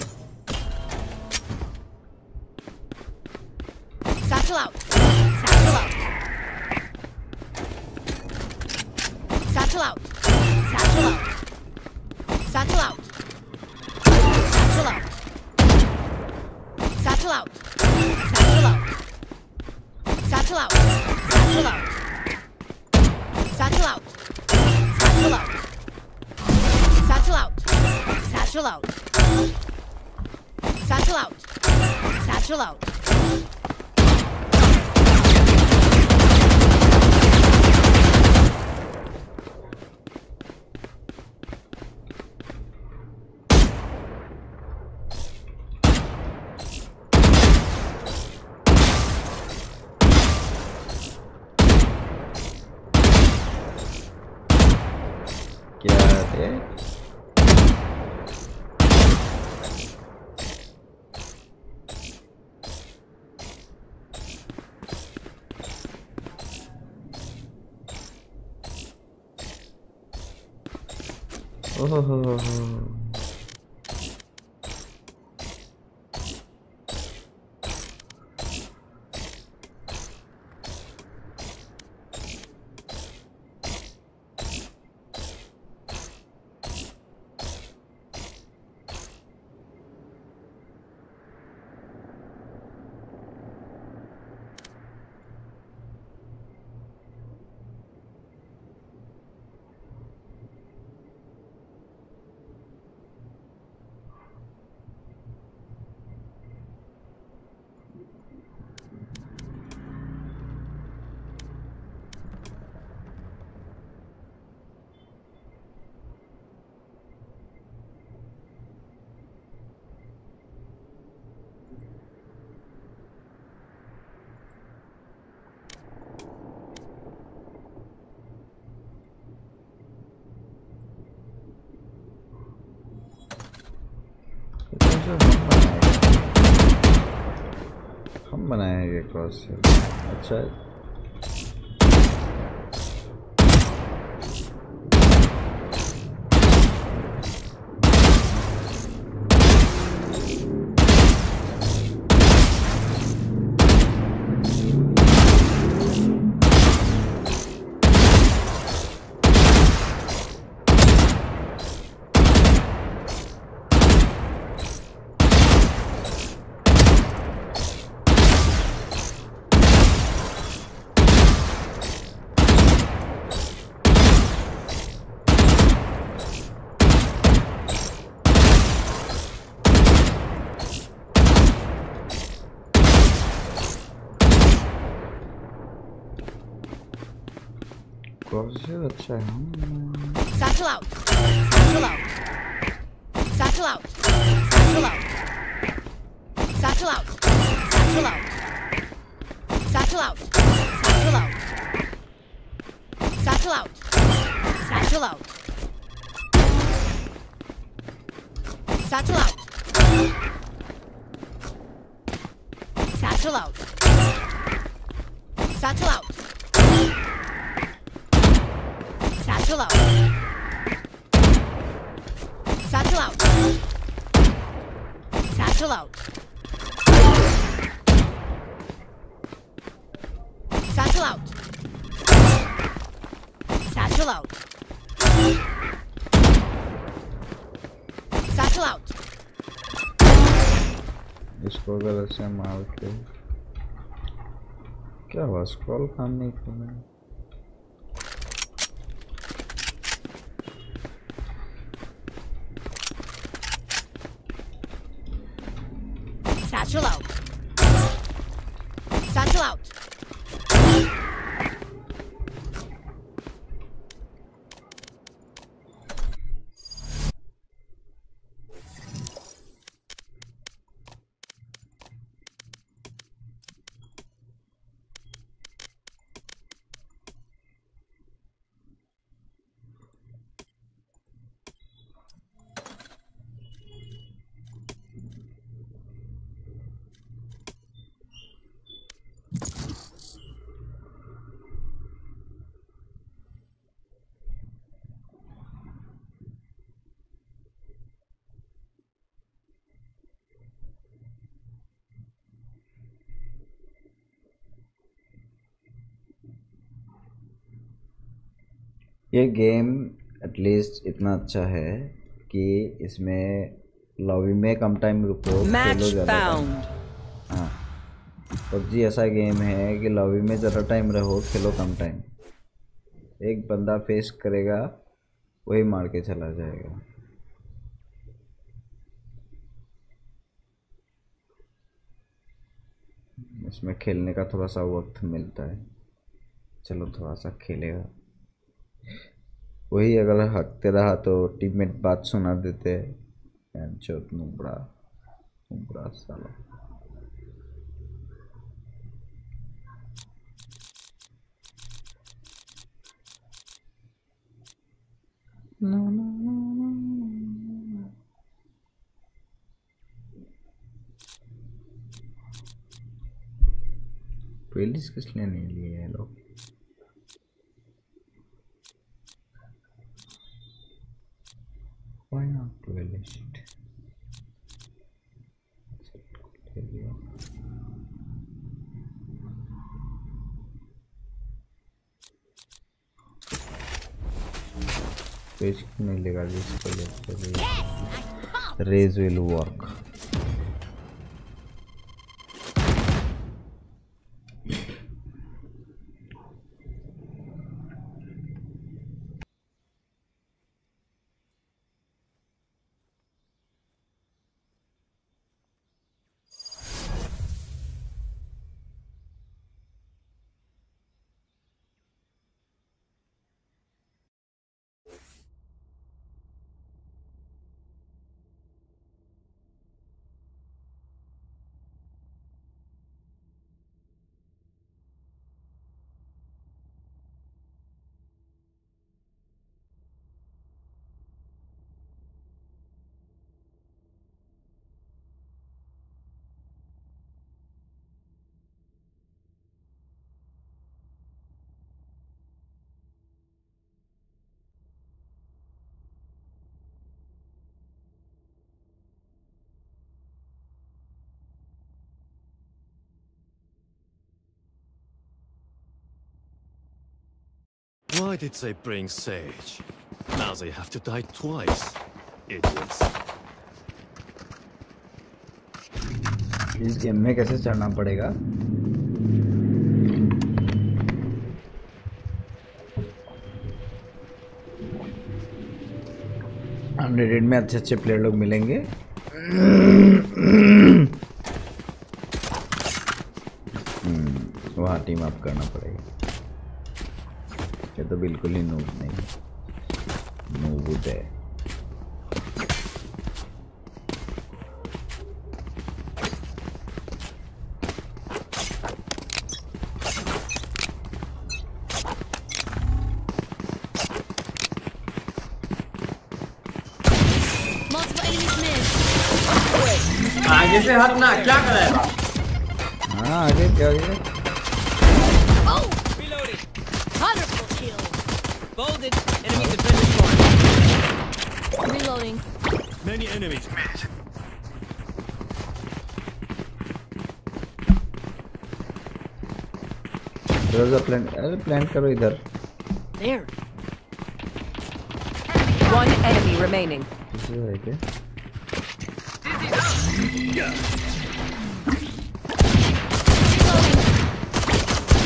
पास है। अच्छा है Satchel. Satchel out. Satchel out. Satchel out. Satchel out. Satchel out. Satchel out. Satchel out. Satchel out. Satchel out. Satchel out. Satchel out. Satchel out. Satchel out. Satchel out. Satchel out. Satchel out. Satchel out. Satchel out. Satchel out. इसको अगर ऐसे मार के क्या हुआ scroll काम नहीं कर रहा ये गेम एटलीस्ट इतना अच्छा है कि इसमें लॉबी में कम टाइम रुको खेलो ज़्यादा हाँ। पबजी ऐसा गेम है कि लॉबी में ज़्यादा टाइम रहो खेलो कम टाइम एक बंदा फेस करेगा वही मार के चला जाएगा। इसमें खेलने का थोड़ा सा वक्त मिलता है। चलो थोड़ा सा खेलेगा। वही अगर हकते रहा तो टीममेट बात सुना देते नुबड़ा नुबड़ा साला। प्लेलिस्ट किस लिए नहीं लिए लोग? why not dualist basically legally raise will work. Did they bring Sage? Now they have to die twice. Idiots. इस गेम में कैसे चढ़ना पड़ेगा हंड्रेड में अच्छे अच्छे प्लेयर लोग मिलेंगे हम्म, वहाँ टीम अप करना पड़ेगा ये तो बिल्कुल ही नूब नहीं। नूब है. आगे से हटना क्या करेगा? हाँ आगे क्या Reloading. Many enemies. रोजा प्लान अरे प्लान करो इधर There. One enemy remaining. किसी है क्या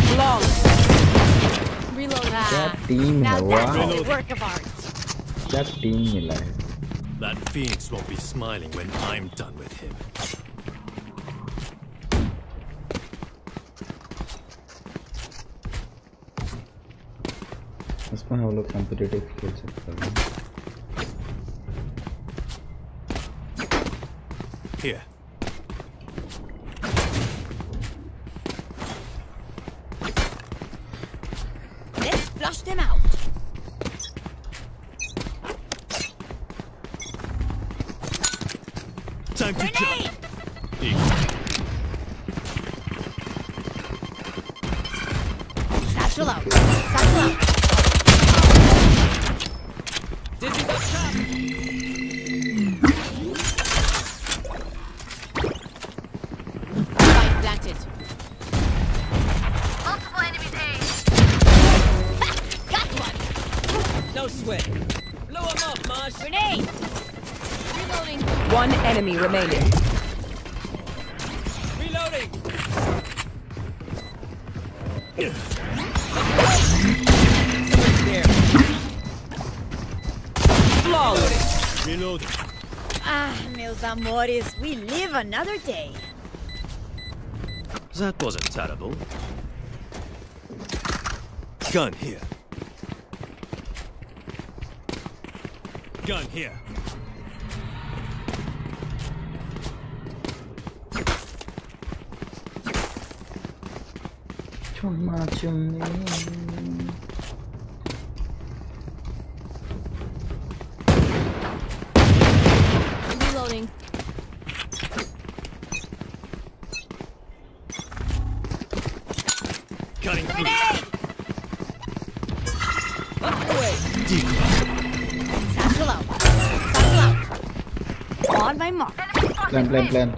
Flawless. Reloading. क्या Ah. टीम है Now वाह that's a work of art. क्या टीम मिला है that Phoenix won't be smiling when I'm done with him. Let's go have look competitive skills. Another day. That wasn't terrible. Gun here. plan, plan.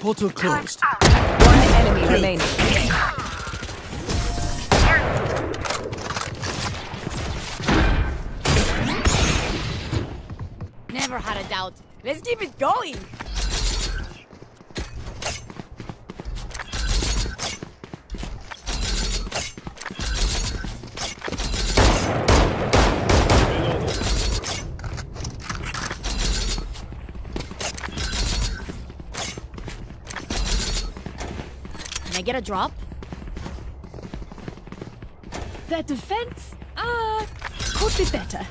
Portal closed. One enemy remaining. Let's keep it going. Can I get a drop? The defense, uh, could be better.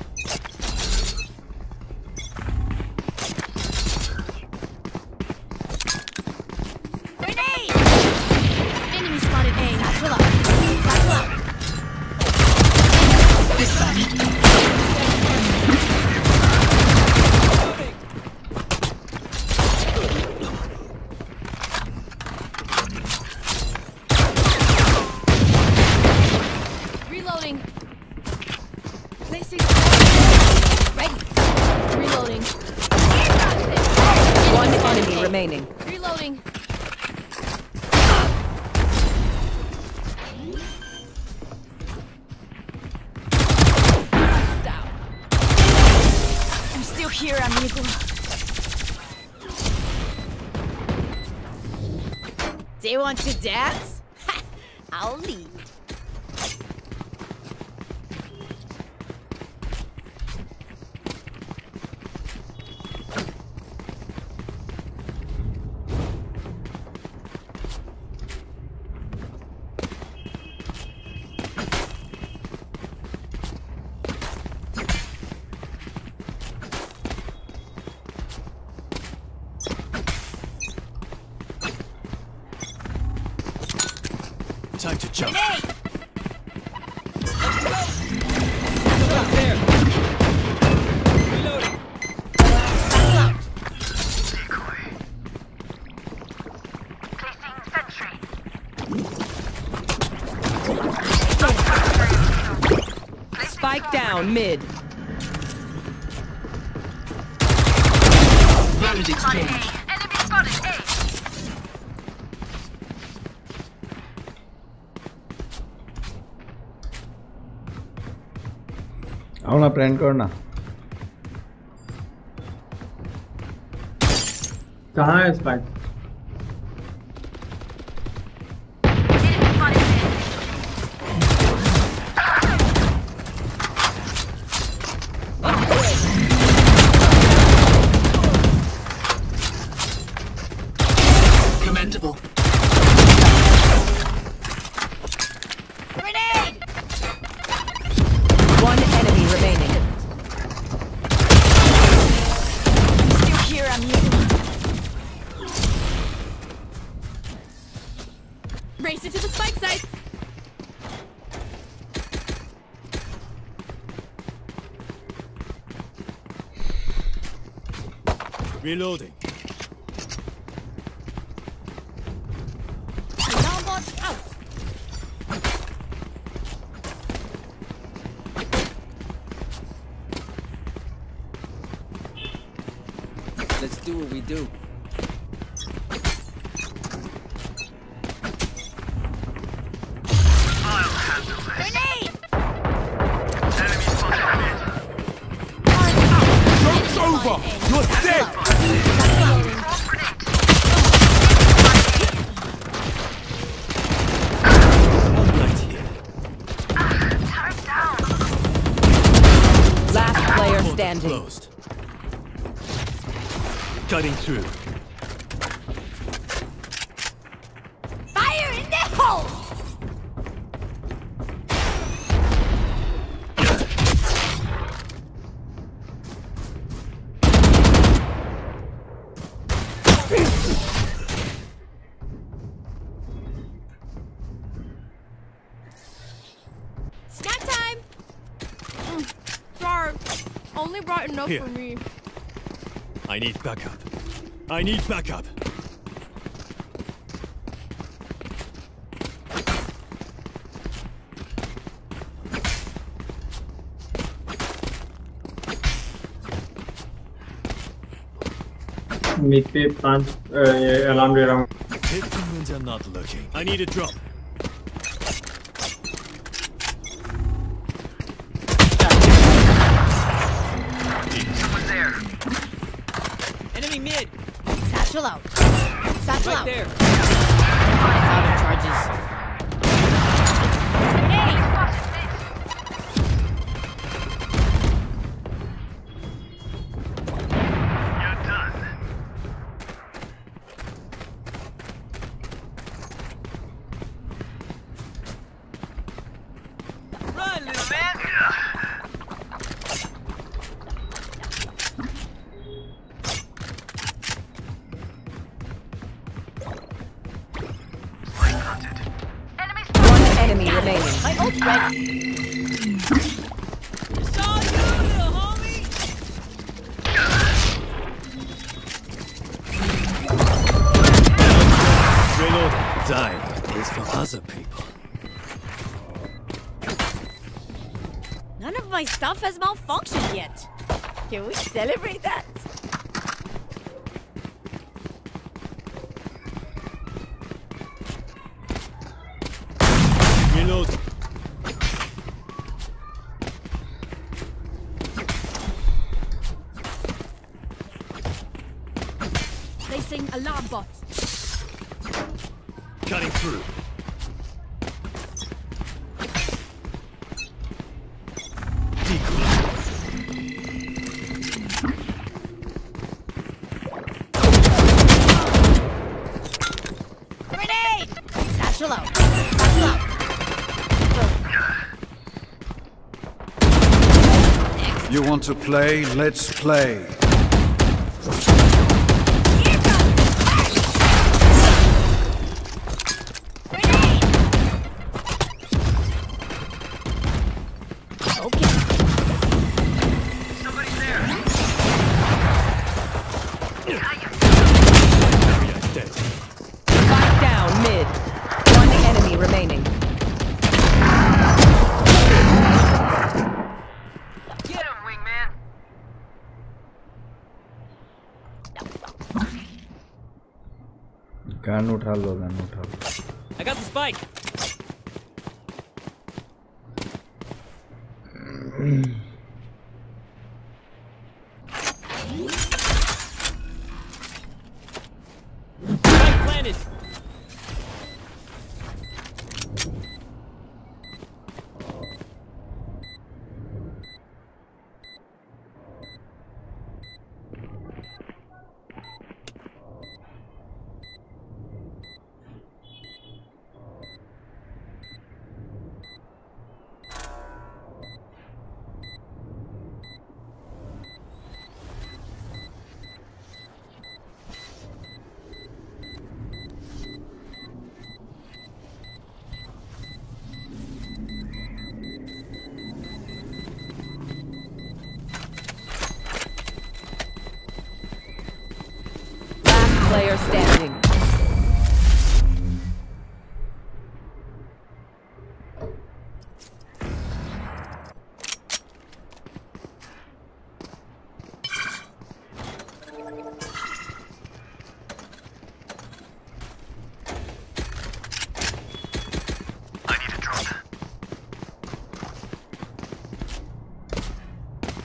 Here, amigo. They want to dance? I'll lead. करना। कहाँ है spike Reloading. Cutting through. Fire in the hole! Snack time! Mm, sorry. Only brought enough Here. for me. I need backup. I need backup. Meet uh, the plan, uh, alarm, alarm. Big humans are not looking. I need a drop. None of my stuff has malfunctioned yet. Can we celebrate that? To play? Let's play. contra los demás.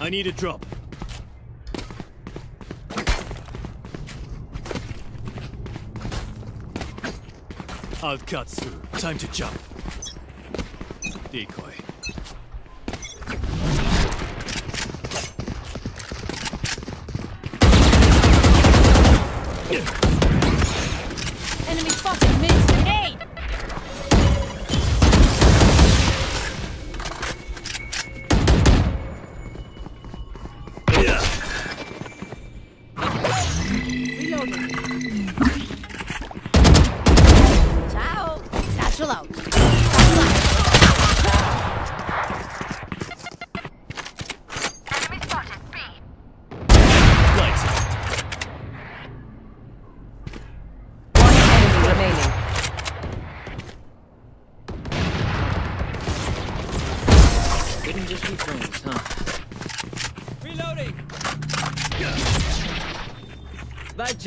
I need a drop. I'll cut through. Time to jump. Decoy. Enemy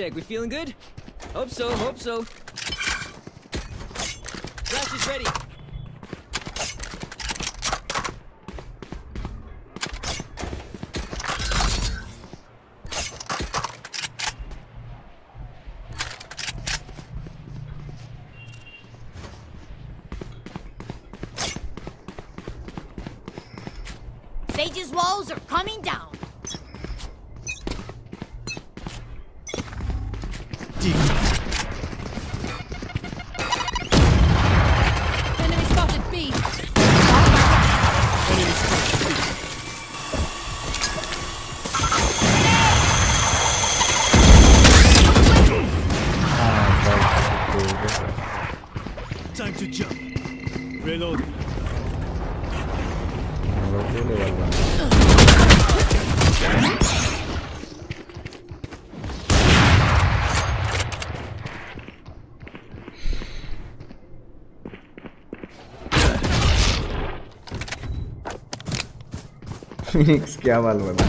check. We feeling good? Hope so. Hope so. Phoenix क्या बाल बना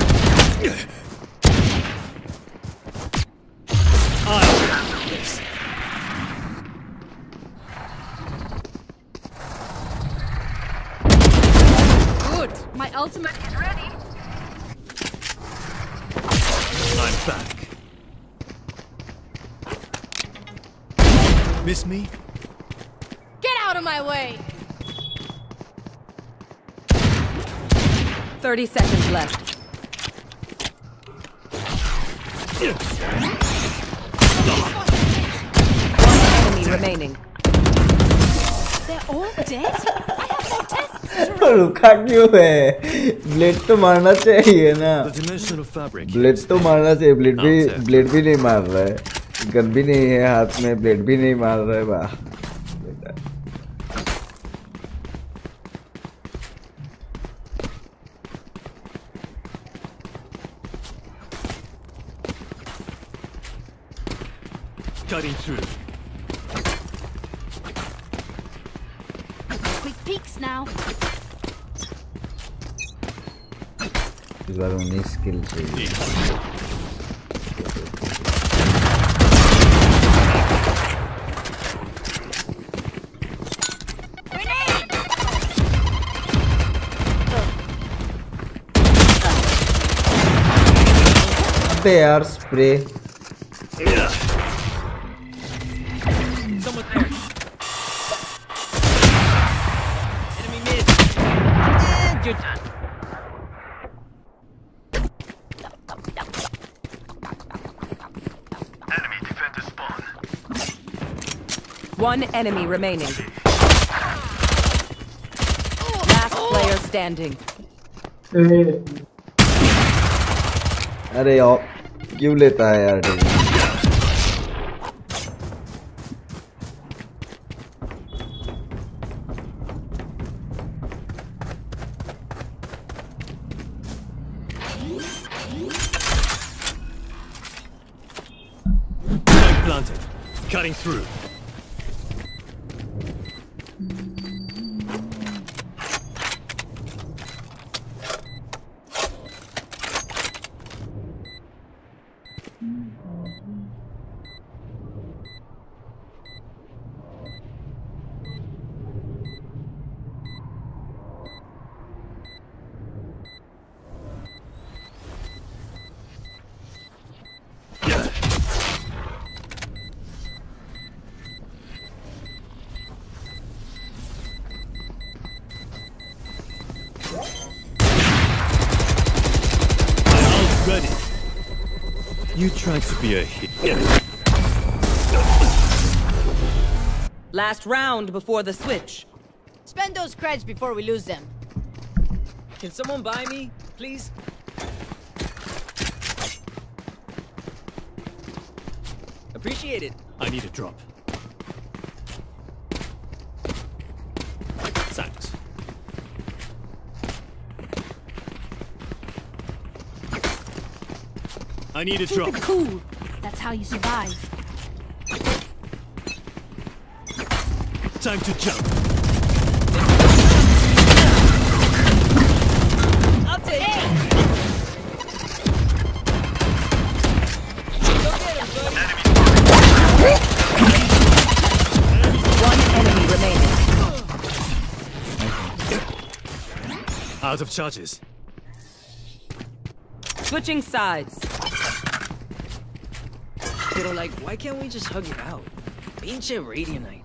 रुका क्यों है? Blade तो मारना चाहिए ना. ब्लेड तो मारना चाहिए। ब्लेड भी ब्लेड भी नहीं मार रहा है। गन भी नहीं है हाथ में। ब्लेड भी नहीं मार रहा है। वाह। अबे यार spray Someone there. Enemy mid. And you're done. One enemy remaining. Last player standing. ए, अरे यार क्यों लेता है यार? Last round before the switch. Spend those creds before we lose them. Can someone buy me, please? Appreciate it. I need a drop. Thanks. I need a Keep drop. it cool. That's how you survive. Time to jump. Out of charges. Switching sides. You know, like, why can't we just hug it out? Pinche Radionite.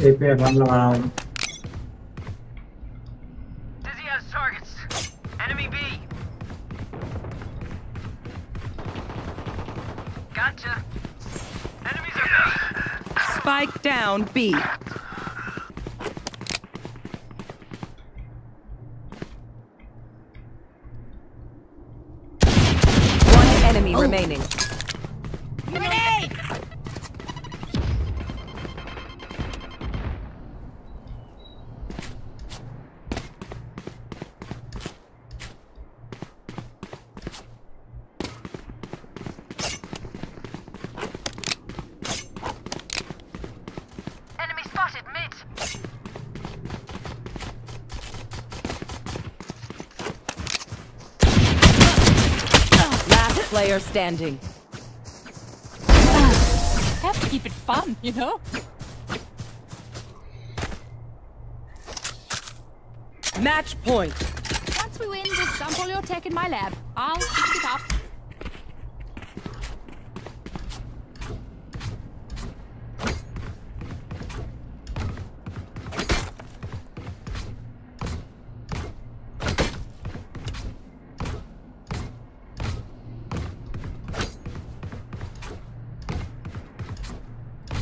APM, I'm. Dizzy has targets. Enemy B. Gotcha. Enemies are B. Spike down B. player standing. Have to keep it fun, you know? Match point. Once we win, just dump all your tech in my lab. I'll fix it up.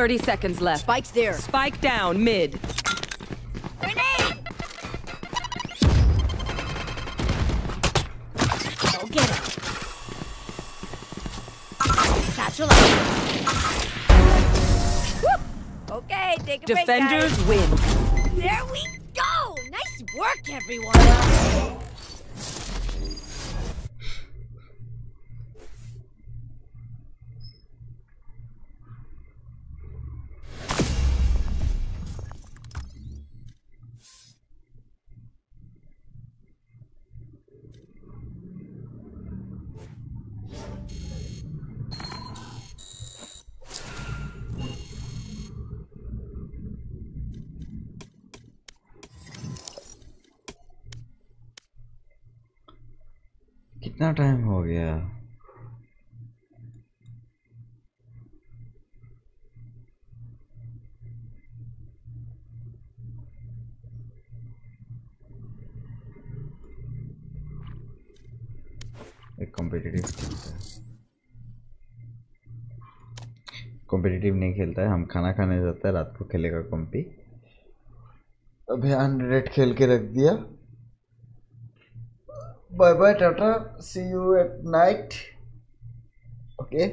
30 seconds left. Spike's there. Spike down mid. Grenade! Go get him. Satchel. Whoop. Okay, take a break, Defenders guys. win. Competitive नहीं खेलता है। हम खाना खाने जाता है, रात को खेलेगा कॉम्पी अभी हंड्रेड खेल के रख दिया। Bye bye Tata see you at night okay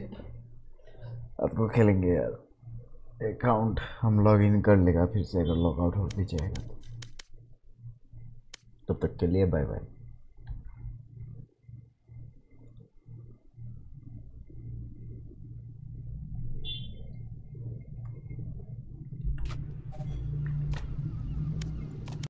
आपको खेलेंगे यार। अकाउंट हम लॉग इन कर लेगा, फिर से अगर लॉग आउट हो भी जाएगा। तो तब तक के लिए बाय बाय